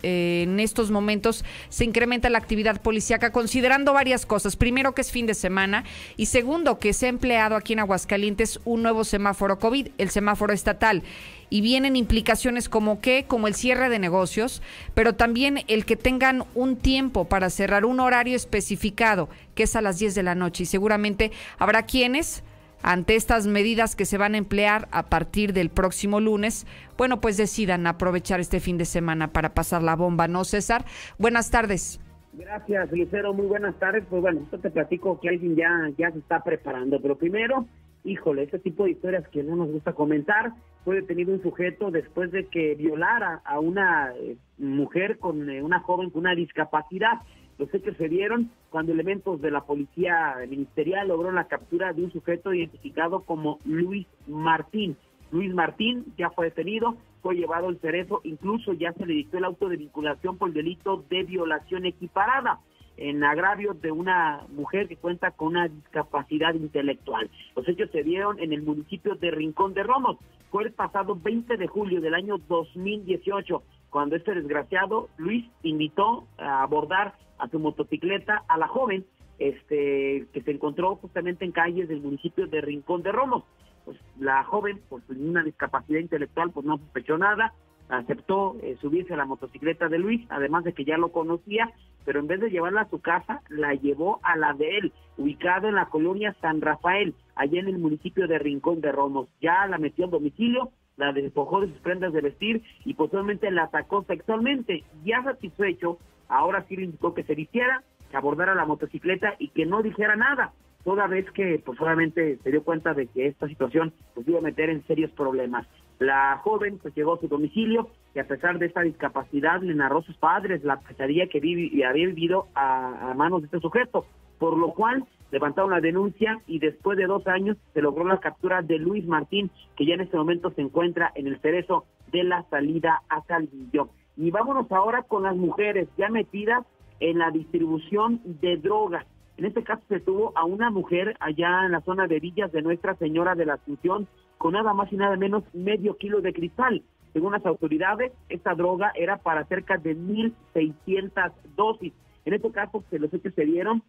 en estos momentos se incrementa la actividad policíaca considerando varias cosas. Primero que es fin de semana y segundo que se ha empleado aquí en Aguascalientes un nuevo semáforo COVID, el semáforo estatal. Y vienen implicaciones como que, como el cierre de negocios, pero también el que tengan un tiempo para cerrar un horario especificado, que es a las 10 de la noche. Y seguramente habrá quienes ante estas medidas que se van a emplear a partir del próximo lunes, bueno, pues decidan aprovechar este fin de semana para pasar la bomba, ¿no, César? Buenas tardes. Gracias, Lucero. Muy buenas tardes. Pues bueno, esto te platico que alguien ya, ya se está preparando. Pero primero, híjole, este tipo de historias que no nos gusta comentar. Fue detenido un sujeto después de que violara a una eh, mujer con eh, una joven con una discapacidad. Los hechos se dieron cuando elementos de la policía ministerial lograron la captura de un sujeto identificado como Luis Martín. Luis Martín ya fue detenido, fue llevado al cerezo, incluso ya se le dictó el auto de vinculación por el delito de violación equiparada en agravio de una mujer que cuenta con una discapacidad intelectual. Los hechos se dieron en el municipio de Rincón de Romos. Fue el pasado 20 de julio del año 2018, cuando este desgraciado, Luis, invitó a abordar a su motocicleta a la joven este que se encontró justamente en calles del municipio de Rincón de Romos. Pues la joven, por una discapacidad intelectual, pues no sospechó nada, aceptó eh, subirse a la motocicleta de Luis, además de que ya lo conocía, pero en vez de llevarla a su casa, la llevó a la de él, ubicada en la colonia San Rafael, allá en el municipio de Rincón de Romos. Ya la metió en domicilio, la despojó de sus prendas de vestir y posiblemente la atacó sexualmente. Ya satisfecho, ahora sí le indicó que se vistiera, que abordara la motocicleta y que no dijera nada, toda vez que pues se dio cuenta de que esta situación pues iba a meter en serios problemas. La joven pues llegó a su domicilio y a pesar de esta discapacidad le narró a sus padres la pesadilla que había vivido a, manos de este sujeto. por lo cual levantaron la denuncia y después de dos años se logró la captura de Luis Martín, que ya en este momento se encuentra en el cerezo de la salida a Calvillo. Y vámonos ahora con las mujeres ya metidas en la distribución de drogas. En este caso se tuvo a una mujer allá en la zona de Villas de Nuestra Señora de la Asunción con nada más y nada menos medio kilo de cristal. Según las autoridades, esta droga era para cerca de 1.600 dosis. En este caso, los hechos se dieron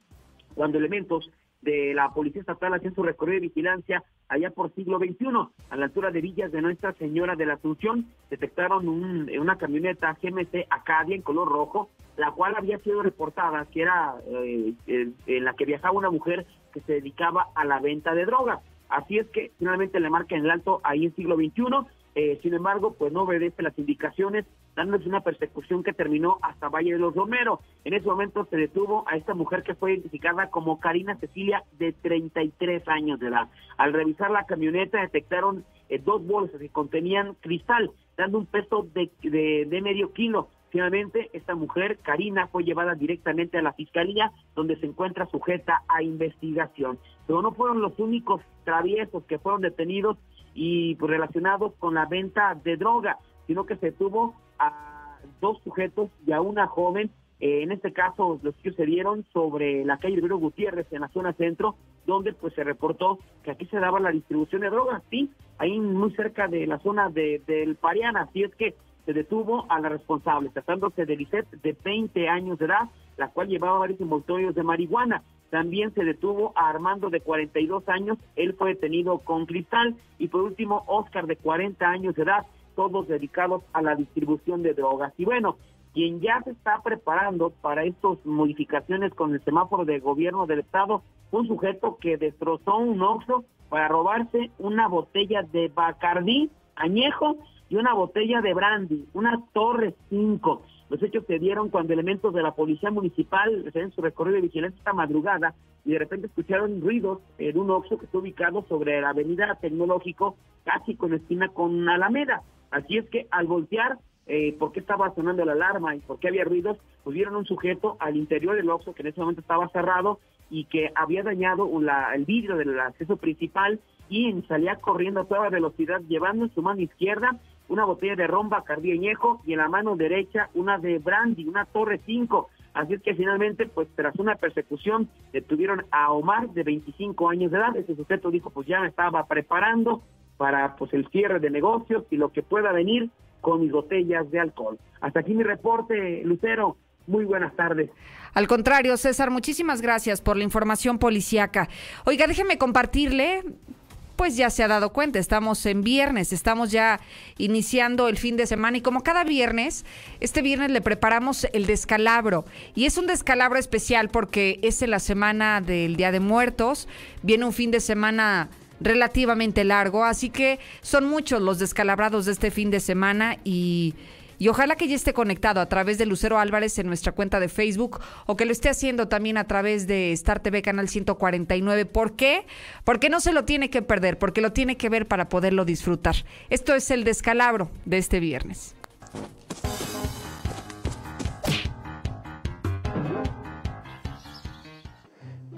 cuando elementos de la Policía Estatal hacían su recorrido de vigilancia allá por siglo XXI, a la altura de Villas de Nuestra Señora de la Asunción, detectaron una camioneta GMC Acadia en color rojo, la cual había sido reportada que era eh, en la que viajaba una mujer que se dedicaba a la venta de drogas. Así es que finalmente le marcan el alto ahí en siglo XXI, eh, sin embargo, pues no obedece las indicaciones, dándose una persecución que terminó hasta Valle de los Romero. En ese momento se detuvo a esta mujer que fue identificada como Karina Cecilia, de 33 años de edad. Al revisar la camioneta detectaron eh, dos bolsas que contenían cristal, dando un peso de, de medio kilo. Finalmente, esta mujer, Karina, fue llevada directamente a la fiscalía, donde se encuentra sujeta a investigación. Pero no fueron los únicos traviesos que fueron detenidos y pues, relacionados con la venta de droga, sino que se tuvo a dos sujetos y a una joven. Eh, en este caso, los que se dieron sobre la calle Rivero Gutiérrez, en la zona centro, donde pues se reportó que aquí se daba la distribución de drogas, sí, ahí muy cerca de la zona de, del Pariana, así es que se detuvo a la responsable, tratándose de Lisette de 20 años de edad, la cual llevaba varios envoltorios de marihuana. También se detuvo a Armando de 42 años, él fue detenido con cristal. Y por último, Oscar de 40 años de edad, todos dedicados a la distribución de drogas. Y bueno, quien ya se está preparando para estas modificaciones con el semáforo de gobierno del estado, un sujeto que destrozó un oxo para robarse una botella de Bacardí añejo y una botella de brandy, una Torre 5. Los hechos se dieron cuando elementos de la policía municipal en su recorrido de vigilancia esta madrugada y de repente escucharon ruidos en un oxo que está ubicado sobre la avenida Tecnológico, casi con esquina con Alameda. Así es que al voltear, eh, por estaba sonando la alarma y por qué había ruidos, pues vieron un sujeto al interior del oxo que en ese momento estaba cerrado y que había dañado el vidrio del acceso principal y salía corriendo a toda velocidad llevando en su mano izquierda una botella de romba cardieñejo y en la mano derecha una de brandy, una torre 5. Así es que finalmente, pues tras una persecución, detuvieron a Omar de 25 años de edad. Ese sujeto dijo, pues ya me estaba preparando para pues el cierre de negocios y lo que pueda venir con mis botellas de alcohol. Hasta aquí mi reporte, Lucero. Muy buenas tardes. Al contrario, César, muchísimas gracias por la información policíaca. Oiga, déjeme compartirle pues ya se ha dado cuenta, estamos en viernes, estamos ya iniciando el fin de semana y como cada viernes, este viernes le preparamos el descalabro y es un descalabro especial porque es en la semana del Día de Muertos, viene un fin de semana relativamente largo, así que son muchos los descalabrados de este fin de semana y y ojalá que ya esté conectado a través de Lucero Álvarez en nuestra cuenta de Facebook o que lo esté haciendo también a través de Star TV Canal 149. ¿Por qué? Porque no se lo tiene que perder, porque lo tiene que ver para poderlo disfrutar. Esto es el descalabro de este viernes.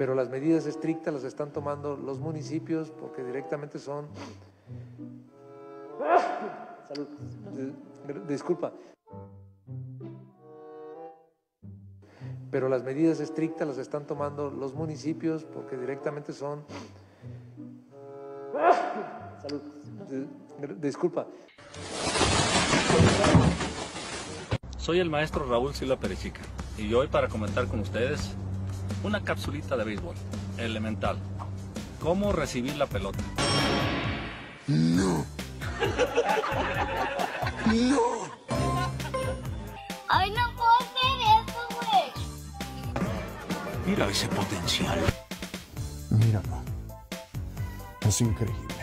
Pero las medidas estrictas las están tomando los municipios porque directamente son... Salud disculpa. Pero las medidas estrictas las están tomando los municipios porque directamente son... Salud. Disculpa. Soy el maestro Raúl Silva Perechica y hoy para comentar con ustedes una capsulita de béisbol, elemental. ¿Cómo recibir la pelota? No. ¡No! ¡Ay, no puedo hacer eso, güey! Mira ese potencial. Míralo. Es increíble.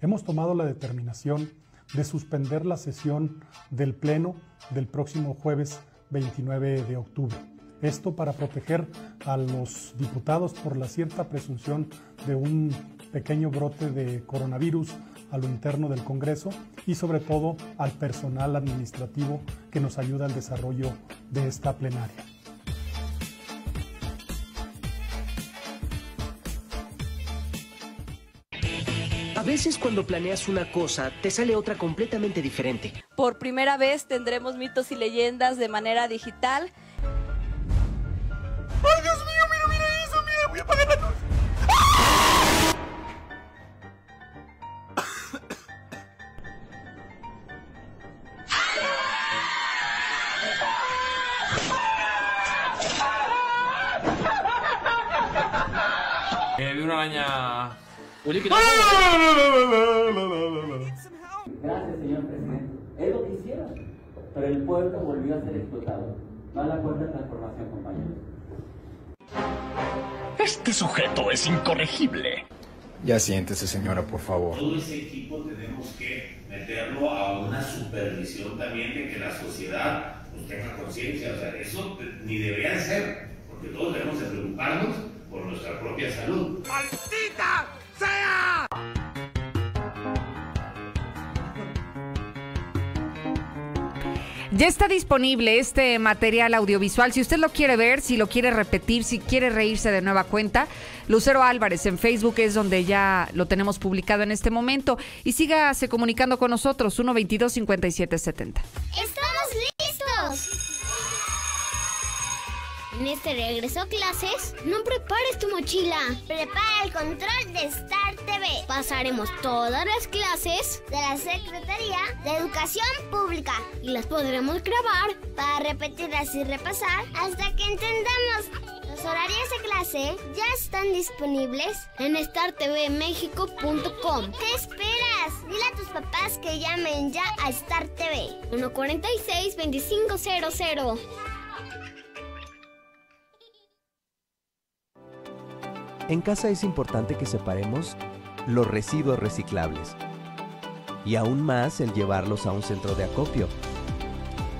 Hemos tomado la determinación de suspender la sesión del Pleno del próximo jueves 29 de octubre. Esto para proteger a los diputados por la cierta presunción de un pequeño brote de coronavirus a lo interno del Congreso y sobre todo al personal administrativo que nos ayuda al desarrollo de esta plenaria. A veces cuando planeas una cosa, te sale otra completamente diferente. Por primera vez tendremos mitos y leyendas de manera digital Gracias, señor presidente. Es lo que hicieron. Pero el pueblo volvió a ser explotado. Va la cuarta transformación, compañeros. Este sujeto es incorregible. Ya siéntese, señora, por favor. Todo ese equipo tenemos que meterlo a una supervisión también de que la sociedad pues, tenga conciencia. O sea, eso ni debería ser, porque todos debemos de preocuparnos por nuestra propia salud. ¡Maldita sea! Ya está disponible este material audiovisual. Si usted lo quiere ver, si lo quiere repetir, si quiere reírse de nueva cuenta, Lucero Álvarez en Facebook es donde ya lo tenemos publicado en este momento. Y sígase comunicando con nosotros, 122-5770. ¡Estamos listos! En este regreso a clases, no prepares tu mochila. Prepara el control de Star TV. Pasaremos todas las clases de la Secretaría de Educación Pública y las podremos grabar para repetirlas y repasar hasta que entendamos. Los horarios de clase ya están disponibles en startvmexico.com. ¿Qué esperas? Dile a tus papás que llamen ya a Star TV. 146-2500. En casa es importante que separemos los residuos reciclables y aún más el llevarlos a un centro de acopio.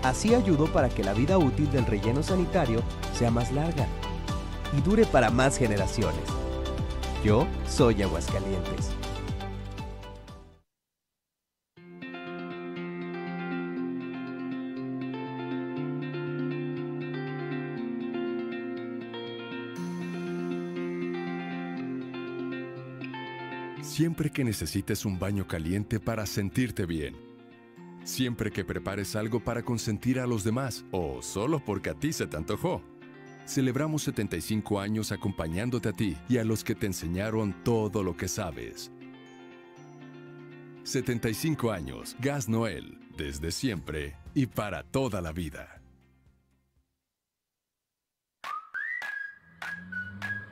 Así ayudo para que la vida útil del relleno sanitario sea más larga y dure para más generaciones. Yo soy Aguascalientes. Siempre que necesites un baño caliente para sentirte bien. Siempre que prepares algo para consentir a los demás o solo porque a ti se te antojó. Celebramos 75 años acompañándote a ti y a los que te enseñaron todo lo que sabes. 75 años, Gas Noel, desde siempre y para toda la vida.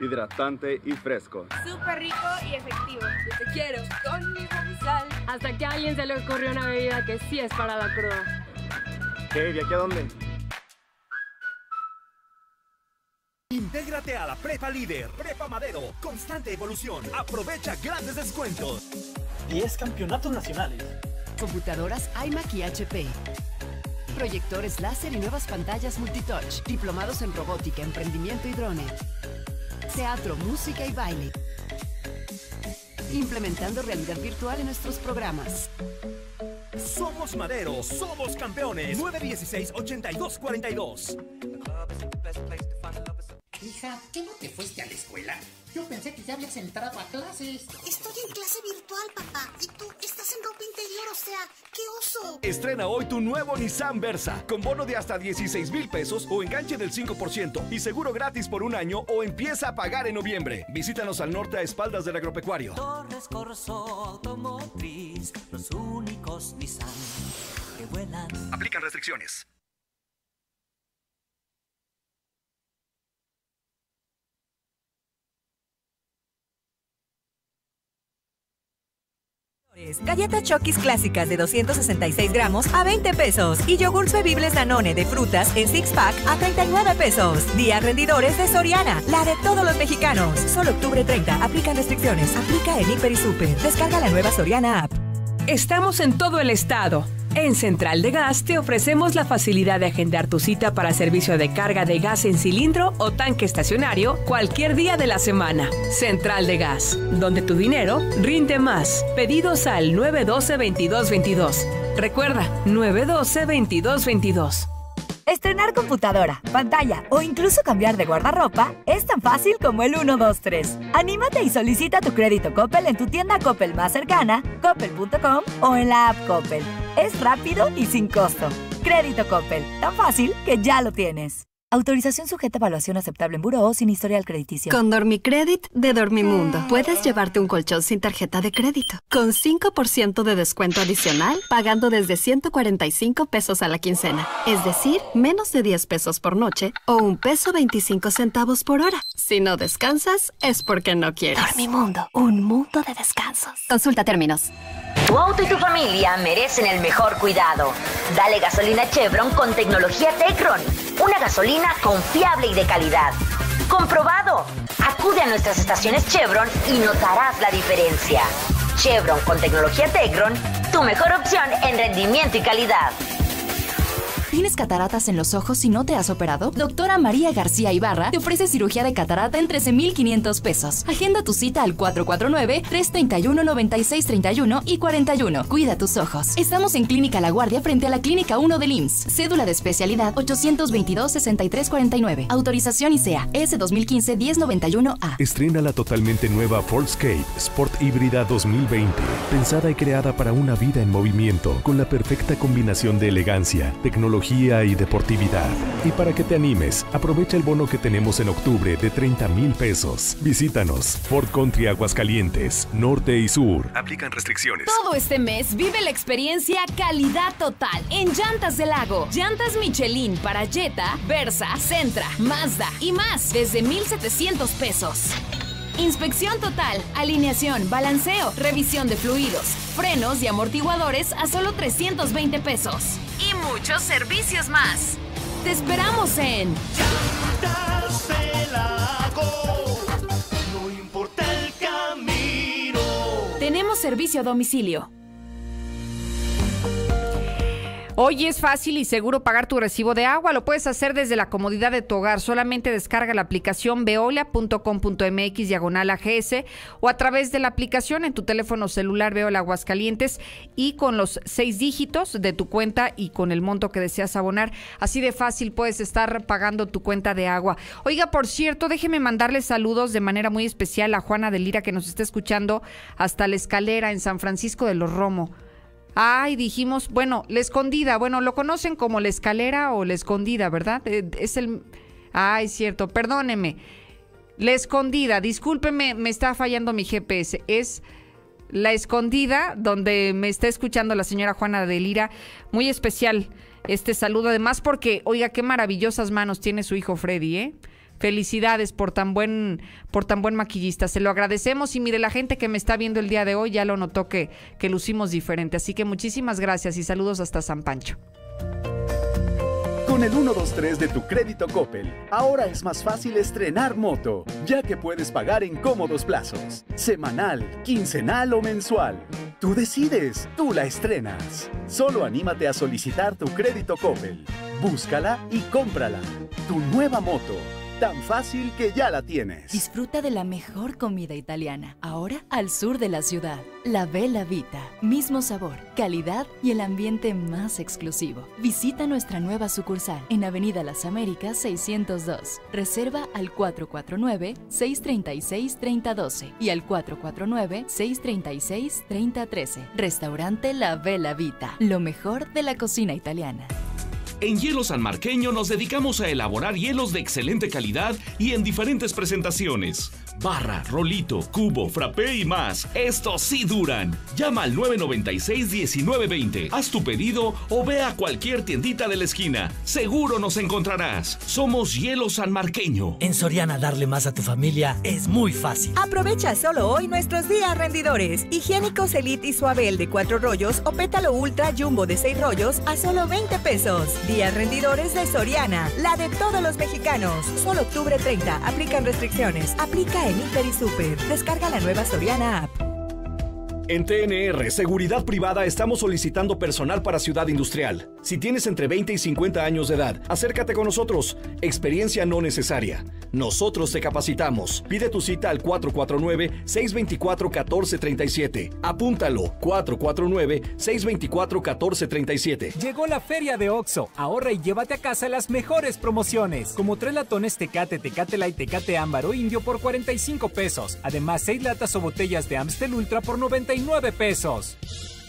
Hidratante y fresco. Súper rico y efectivo. Yo te quiero con mi sal. Hasta que a alguien se le ocurrió una bebida que sí es para la cruda. ¿Qué? ¿De aquí a dónde? Intégrate a la Prepa Líder, Prepa Madero, constante evolución. Aprovecha grandes descuentos. 10 campeonatos nacionales. Computadoras iMac y HP. Proyectores láser y nuevas pantallas multitouch. Diplomados en robótica, emprendimiento y drone teatro, música y baile. Implementando realidad virtual en nuestros programas. Somos Madero, somos campeones. 916-8242. Hija, ¿qué no te fuiste a la escuela? Yo pensé que ya habías entrado a clases. Estoy en clase virtual, papá. Y tú estás en ropa interior, o sea, ¡qué oso! Estrena hoy tu nuevo Nissan Versa, con bono de hasta 16 mil pesos o enganche del 5% y seguro gratis por un año o empieza a pagar en noviembre. Visítanos al norte a espaldas del agropecuario. Torres Corso Automotriz, los únicos Nissan que vuelan. Aplican restricciones. Galletas Chokis clásicas de 266 gramos a 20 pesos y yogurts bebibles Danone de frutas en six pack a 39 pesos. Día rendidores de Soriana, la de todos los mexicanos. Solo octubre 30. Aplican restricciones. Aplica en Hiper y Super. Descarga la nueva Soriana app. Estamos en todo el estado. En Central de Gas te ofrecemos la facilidad de agendar tu cita para servicio de carga de gas en cilindro o tanque estacionario cualquier día de la semana. Central de Gas, donde tu dinero rinde más. Pedidos al 912-2222. Recuerda, 912-2222. Estrenar computadora, pantalla o incluso cambiar de guardarropa es tan fácil como el 1, 2, 3. Anímate y solicita tu crédito Coppel en tu tienda Coppel más cercana, coppel.com o en la app Coppel. Es rápido y sin costo. Crédito Coppel, tan fácil que ya lo tienes. Autorización sujeta a evaluación aceptable en Buró o sin historial crediticio. Con Dormicredit de Dormimundo, puedes llevarte un colchón sin tarjeta de crédito, con 5% de descuento adicional, pagando desde 145 pesos a la quincena. Es decir, menos de 10 pesos por noche o un peso 25 centavos por hora. Si no descansas, es porque no quieres. Dormimundo, un mundo de descansos. Consulta términos. Tu auto y tu familia merecen el mejor cuidado. Dale gasolina Chevron con tecnología Tecron. Una gasolina confiable y de calidad. Comprobado. Acude a nuestras estaciones Chevron y notarás la diferencia. Chevron con tecnología Tecron, tu mejor opción en rendimiento y calidad. ¿Tienes cataratas en los ojos y no te has operado? Doctora María García Ibarra te ofrece cirugía de catarata en 13,500 pesos. Agenda tu cita al 449-331-9631 y 41. Cuida tus ojos. Estamos en Clínica La Guardia frente a la Clínica 1 del IMSS. Cédula de especialidad 822-6349. Autorización ICEA S 2015-1091A. Estrena la totalmente nueva Foldscape Sport Híbrida 2020. Pensada y creada para una vida en movimiento, con la perfecta combinación de elegancia, tecnología y deportividad. Y para que te animes, aprovecha el bono que tenemos en octubre de 30 mil pesos. Visítanos, Ford Country Aguascalientes, Norte y Sur. Aplican restricciones. Todo este mes vive la experiencia calidad total en Llantas del Lago. Llantas Michelin para Jetta, Versa, Centra, Mazda y más desde 1,700 pesos. Inspección total, alineación, balanceo, revisión de fluidos, frenos y amortiguadores a solo 320 pesos. Y muchos servicios más. Te esperamos en No importa el camino. Tenemos servicio a domicilio. Hoy es fácil y seguro pagar tu recibo de agua. Lo puedes hacer desde la comodidad de tu hogar. Solamente descarga la aplicación veolia.com.mx diagonal AGS o a través de la aplicación en tu teléfono celular Veola Aguascalientes y con los seis dígitos de tu cuenta y con el monto que deseas abonar. Así de fácil puedes estar pagando tu cuenta de agua. Oiga, por cierto, déjeme mandarle saludos de manera muy especial a Juana de Lira que nos está escuchando hasta la escalera en San Francisco de los Romo. Ay, dijimos, bueno, la escondida, bueno, lo conocen como la escalera o la escondida, ¿verdad? Eh, Es el... Ay, cierto, perdóneme. La escondida, discúlpeme, me está fallando mi GPS. Es la escondida donde me está escuchando la señora Juana de Lira. Muy especial este saludo, además porque, oiga, qué maravillosas manos tiene su hijo Freddy, ¿eh? Felicidades por tan buen por tan buen maquillista. Se lo agradecemos y mire la gente que me está viendo el día de hoy ya lo notó que que lucimos diferente. Así que muchísimas gracias y saludos hasta San Pancho. Con el 123 de tu crédito Coppel, ahora es más fácil estrenar moto, ya que puedes pagar en cómodos plazos, semanal, quincenal o mensual. Tú decides, tú la estrenas. Solo anímate a solicitar tu crédito Coppel. Búscala y cómprala. Tu nueva moto. Tan fácil que ya la tienes. Disfruta de la mejor comida italiana, ahora al sur de la ciudad. La Bella Vita. Mismo sabor, calidad y el ambiente más exclusivo. Visita nuestra nueva sucursal en Avenida Las Américas 602. Reserva al 449-636-3012 y al 449-636-3013. Restaurante La Bella Vita. Lo mejor de la cocina italiana. En Hielo San Marqueño nos dedicamos a elaborar hielos de excelente calidad y en diferentes presentaciones. Barra, rolito, cubo, frappé y más. Estos sí duran. Llama al 996-1920. Haz tu pedido o ve a cualquier tiendita de la esquina. Seguro nos encontrarás. Somos Hielo San Marqueño. En Soriana darle más a tu familia es muy fácil. Aprovecha solo hoy nuestros días rendidores. Higiénicos Elite y Suabel de 4 rollos o pétalo Ultra Jumbo de 6 rollos a solo 20 pesos. Días rendidores de Soriana, la de todos los mexicanos. Solo octubre 30. Aplican restricciones. Aplica en Hiper y Super. Descarga la nueva Soriana app. En TNR Seguridad Privada estamos solicitando personal para Ciudad Industrial. Si tienes entre 20 y 50 años de edad, acércate con nosotros. Experiencia no necesaria. Nosotros te capacitamos. Pide tu cita al 449-624-1437. Apúntalo, 449-624-1437. Llegó la feria de OXO. Ahorra y llévate a casa las mejores promociones. Como tres latones Tecate, Tecate Light, Tecate Ámbar o Indio por 45 pesos. Además, 6 latas o botellas de Amstel Ultra por 99 pesos.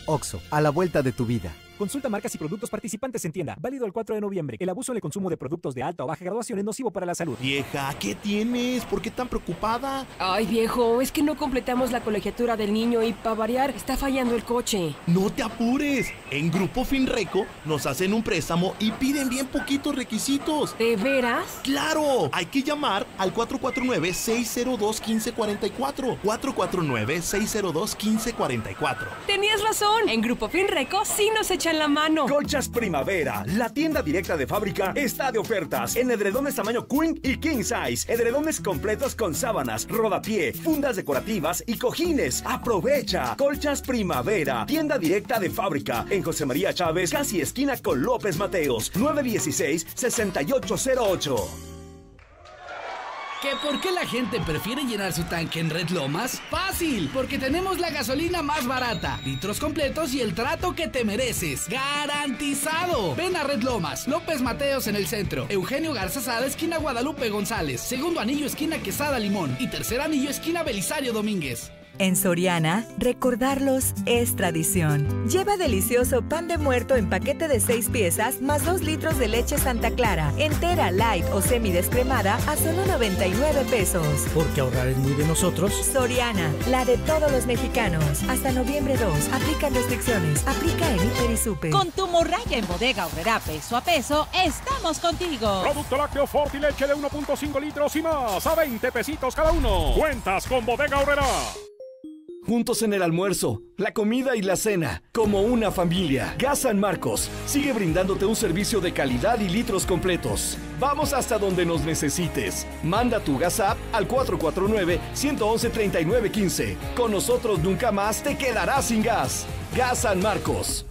OXO, a la vuelta de tu vida. Consulta marcas y productos participantes en tienda. Válido el 4 de noviembre. El abuso en el consumo de productos de alta o baja graduación es nocivo para la salud. Vieja, ¿qué tienes? ¿Por qué tan preocupada? Ay, viejo, es que no completamos la colegiatura del niño y para variar está fallando el coche. No te apures. En Grupo Finreco nos hacen un préstamo y piden bien poquitos requisitos. ¿De veras? ¡Claro! Hay que llamar al 449-602-1544. 449-602-1544. Tenías razón. En Grupo Finreco sí nos echan la mano. Colchas Primavera, la tienda directa de fábrica, está de ofertas en edredones tamaño Queen y King Size, edredones completos con sábanas, rodapié, fundas decorativas y cojines. Aprovecha. Colchas Primavera, tienda directa de fábrica en José María Chávez, casi esquina con López Mateos, 916-6808. ¿Que por qué la gente prefiere llenar su tanque en Red Lomas? Fácil, porque tenemos la gasolina más barata, litros completos y el trato que te mereces. ¡Garantizado! Ven a Red Lomas, López Mateos en el centro, Eugenio Garza Sada, esquina Guadalupe González, segundo anillo, esquina Quesada Limón y tercer anillo, esquina Belisario Domínguez. En Soriana, recordarlos es tradición. Lleva delicioso pan de muerto en paquete de 6 piezas más 2 litros de leche Santa Clara, entera, light o semidescremada a solo 99 pesos. Porque ahorrar es muy de nosotros. Soriana, la de todos los mexicanos. Hasta noviembre 2. Aplica restricciones. Aplica en Hiper y Super. Con tu morraya en bodega horrera peso a peso, estamos contigo. Producto lácteo Forti leche de 1.5 litros y más a 20 pesitos cada uno. Cuentas con bodega horrera. Juntos en el almuerzo, la comida y la cena, como una familia. Gas San Marcos sigue brindándote un servicio de calidad y litros completos. Vamos hasta donde nos necesites. Manda tu gas app al 449-111-3915. Con nosotros nunca más te quedarás sin gas. Gas San Marcos.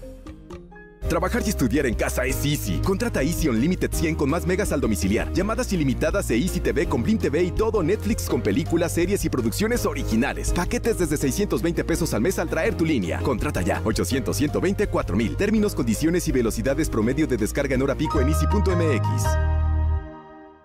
Trabajar y estudiar en casa es easy. Contrata Easy Unlimited 100 con más megas al domiciliar, llamadas ilimitadas e Easy TV con Blim TV y todo Netflix con películas, series y producciones originales. Paquetes desde 620 pesos al mes al traer tu línea. Contrata ya. 800 120 4000. Términos, condiciones y velocidades promedio de descarga en hora pico en easy.mx.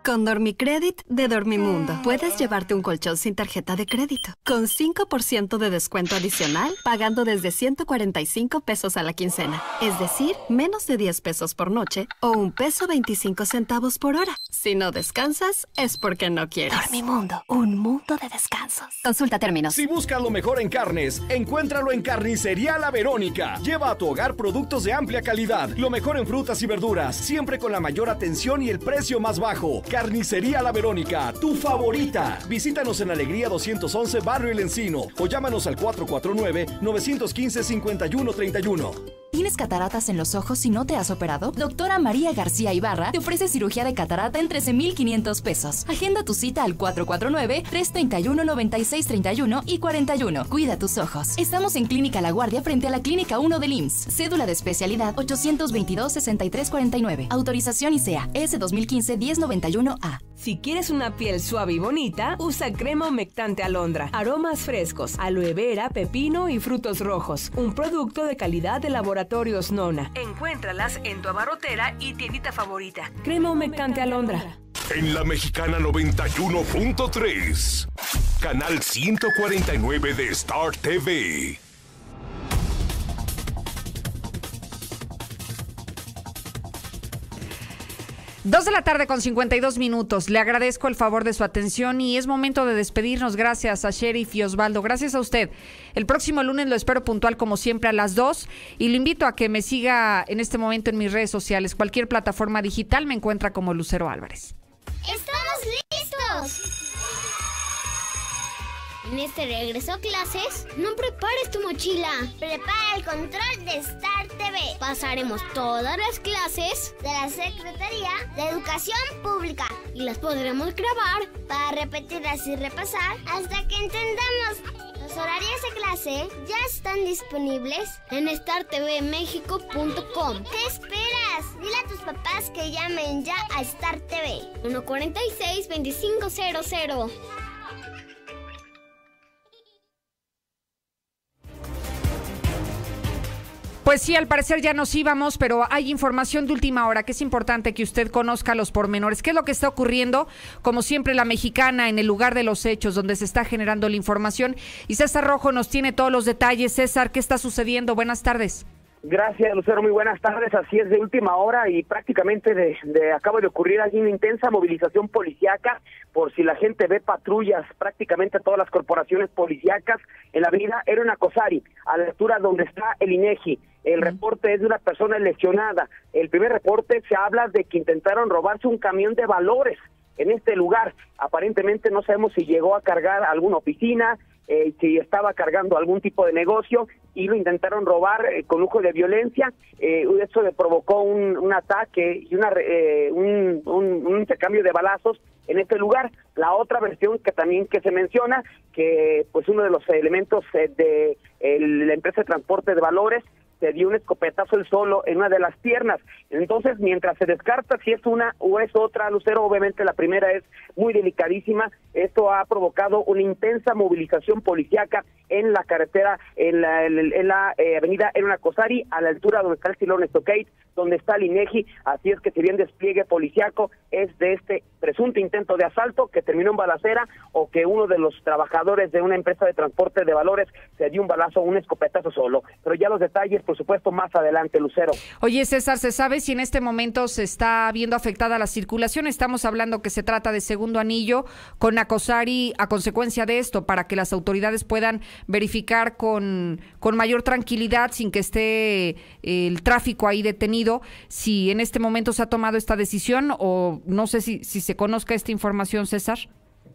Con Dormicredit de Dormimundo, puedes llevarte un colchón sin tarjeta de crédito, con 5% de descuento adicional, pagando desde 145 pesos a la quincena, es decir, menos de 10 pesos por noche o un peso 25 centavos por hora. Si no descansas, es porque no quieres. Dormimundo, un mundo de descansos. Consulta términos. Si buscas lo mejor en carnes, encuéntralo en Carnicería La Verónica. Lleva a tu hogar productos de amplia calidad, lo mejor en frutas y verduras, siempre con la mayor atención y el precio más bajo. Carnicería La Verónica, tu favorita. Visítanos en Alegría 211 Barrio El Encino o llámanos al 449-915-5131. ¿Tienes cataratas en los ojos y no te has operado? Doctora María García Ibarra te ofrece cirugía de catarata en 13,500 pesos. Agenda tu cita al 449-331-9631 y 41. Cuida tus ojos. Estamos en Clínica La Guardia frente a la Clínica 1 del IMSS. Cédula de especialidad 822-6349. Autorización ICEA S 2015-1091A. Si quieres una piel suave y bonita, usa crema humectante alondra. Aromas frescos, aloe vera, pepino y frutos rojos. Un producto de calidad de laboratorios Nona. Encuéntralas en tu abarrotera y tiendita favorita. Crema humectante alondra. En la mexicana 91.3, canal 149 de Star TV. Dos de la tarde con 52 minutos. Le agradezco el favor de su atención y es momento de despedirnos. Gracias a Sheriff y Osvaldo. Gracias a usted. El próximo lunes lo espero puntual como siempre a las 2 y lo invito a que me siga en este momento en mis redes sociales. Cualquier plataforma digital me encuentra como Lucero Álvarez. ¡Estamos listos! En este regreso a clases, no prepares tu mochila. Prepara el control de Star Pasaremos todas las clases de la Secretaría de Educación Pública y las podremos grabar para repetirlas y repasar hasta que entendamos. Los horarios de clase ya están disponibles en startvmexico.com. ¿Qué esperas? Dile a tus papás que llamen ya a Star TV. 146-2500. Pues sí, al parecer ya nos íbamos, pero hay información de última hora que es importante que usted conozca los pormenores. ¿Qué es lo que está ocurriendo? Como siempre, la mexicana en el lugar de los hechos, donde se está generando la información. Y César Rojo nos tiene todos los detalles. César, ¿qué está sucediendo? Buenas tardes. Gracias, Lucero. Muy buenas tardes. Así es, de última hora y prácticamente de, de acaba de ocurrir allí una intensa movilización policíaca por si la gente ve patrullas, prácticamente todas las corporaciones policíacas en la avenida Erona Cosari, a la altura donde está el INEGI. El reporte es de una persona lesionada. El primer reporte se habla de que intentaron robarse un camión de valores en este lugar. Aparentemente no sabemos si llegó a cargar alguna oficina, eh, si estaba cargando algún tipo de negocio y lo intentaron robar eh, con lujo de violencia. Eh, eso le provocó un, un ataque y una, eh, un, un, un intercambio de balazos en este lugar. La otra versión que también que se menciona, que pues uno de los elementos eh, de el- la empresa de transporte de valores se dio un escopetazo el solo en una de las piernas. Entonces, mientras se descarta si es una o es otra, Lucero, obviamente la primera es muy delicadísima. Esto ha provocado una intensa movilización policiaca en la carretera, en la, en, en la eh, avenida Elena Cosari, a la altura donde está el Silón Stockade, donde está el INEGI. Así es que si bien despliegue policiaco es de este presunto intento de asalto que terminó en balacera o que uno de los trabajadores de una empresa de transporte de valores se dio un balazo, un escopetazo solo. Pero ya los detalles, por supuesto, más adelante, Lucero. Oye, César, ¿se sabe si en este momento se está viendo afectada la circulación? Estamos hablando que se trata de segundo anillo con Acosari a consecuencia de esto, para que las autoridades puedan verificar con, con mayor tranquilidad, sin que esté eh, el tráfico ahí detenido, si en este momento se ha tomado esta decisión o no sé si, si se conozca esta información, César.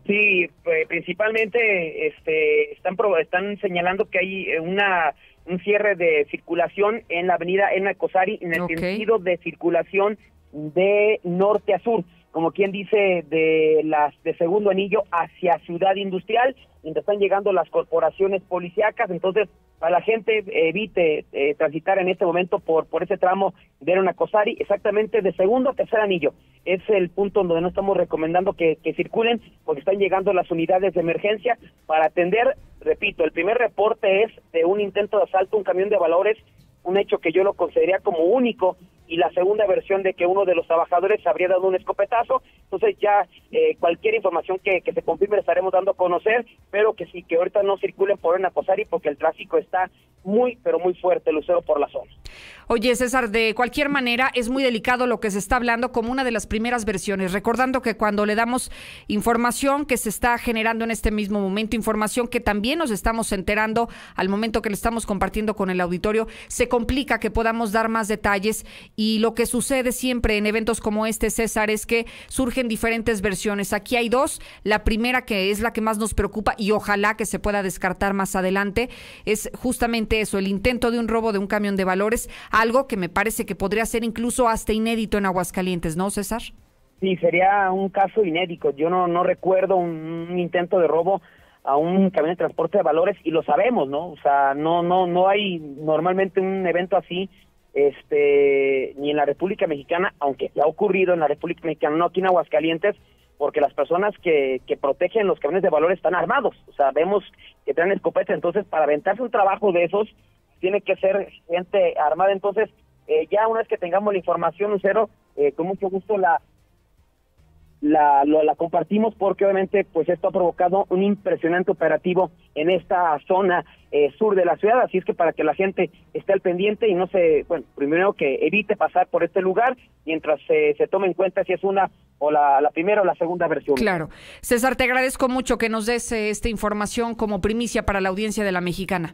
Sí, pues, principalmente este, están, pro- están señalando que hay eh, una un cierre de circulación en la avenida Ena Cosari en el sentido de circulación de norte a sur, como quien dice de las de segundo anillo hacia Ciudad Industrial, donde están llegando las corporaciones policíacas, entonces para la gente evite eh, transitar en este momento por por ese tramo de Cosari, exactamente de segundo a tercer anillo. Es el punto donde no estamos recomendando que, que circulen, porque están llegando las unidades de emergencia para atender, repito, el primer reporte es de un intento de asalto, un camión de valores, un hecho que yo lo consideraría como único, y la segunda versión de que uno de los trabajadores habría dado un escopetazo. Entonces ya eh, cualquier información que, que se confirme le estaremos dando a conocer, pero que sí, que ahorita no circulen por una Cosari porque el tráfico está muy, pero muy fuerte, Lucero, por la zona. Oye, César, de cualquier manera es muy delicado lo que se está hablando como una de las primeras versiones, recordando que cuando le damos información que se está generando en este mismo momento, información que también nos estamos enterando al momento que le estamos compartiendo con el auditorio, se complica que podamos dar más detalles. Y lo que sucede siempre en eventos como este, César, es que surgen diferentes versiones. Aquí hay dos, la primera que es la que más nos preocupa y ojalá que se pueda descartar más adelante, es justamente eso, el intento de un robo de un camión de valores, algo que me parece que podría ser incluso hasta inédito en Aguascalientes, ¿no, César? Sí, sería un caso inédito. Yo no, no recuerdo un, intento de robo a un camión de transporte de valores y lo sabemos, ¿no? O sea, no, no, no hay normalmente un evento así, este, ni en la República Mexicana, aunque ya ha ocurrido en la República Mexicana, no aquí en Aguascalientes, porque las personas que, que protegen los camiones de valores están armados. O sea, vemos que traen escopetas, entonces para aventarse un trabajo de esos tiene que ser gente armada. Entonces, eh, ya una vez que tengamos la información, Lucero, eh, con mucho gusto la, la, compartimos porque obviamente pues esto ha provocado un impresionante operativo en esta zona eh, sur de la ciudad, así es que para que la gente esté al pendiente y no se, bueno, primero que evite pasar por este lugar mientras se, se tome en cuenta si es una o la, la primera o la segunda versión. Claro. César, te agradezco mucho que nos des eh, esta información como primicia para la audiencia de la mexicana.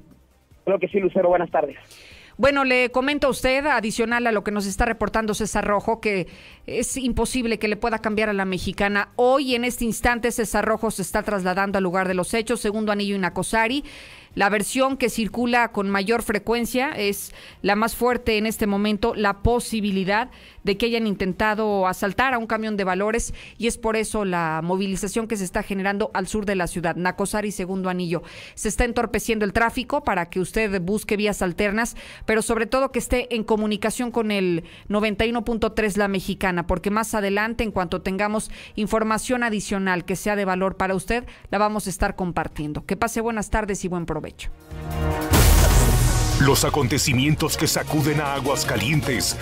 Creo que sí, Lucero, buenas tardes. Bueno, le comento a usted, adicional a lo que nos está reportando César Rojo, que es imposible que le pueda cambiar a la mexicana. Hoy, en este instante, César Rojo se está trasladando al lugar de los hechos, segundo anillo en Acosari. La versión que circula con mayor frecuencia es la más fuerte en este momento, la posibilidad de que hayan intentado asaltar a un camión de valores y es por eso la movilización que se está generando al sur de la ciudad, Nacosar y Segundo Anillo. Se está entorpeciendo el tráfico para que usted busque vías alternas, pero sobre todo que esté en comunicación con el 91.3 La Mexicana, porque más adelante, en cuanto tengamos información adicional que sea de valor para usted, la vamos a estar compartiendo. Que pase buenas tardes y buen Los acontecimientos que sacuden a Aguascalientes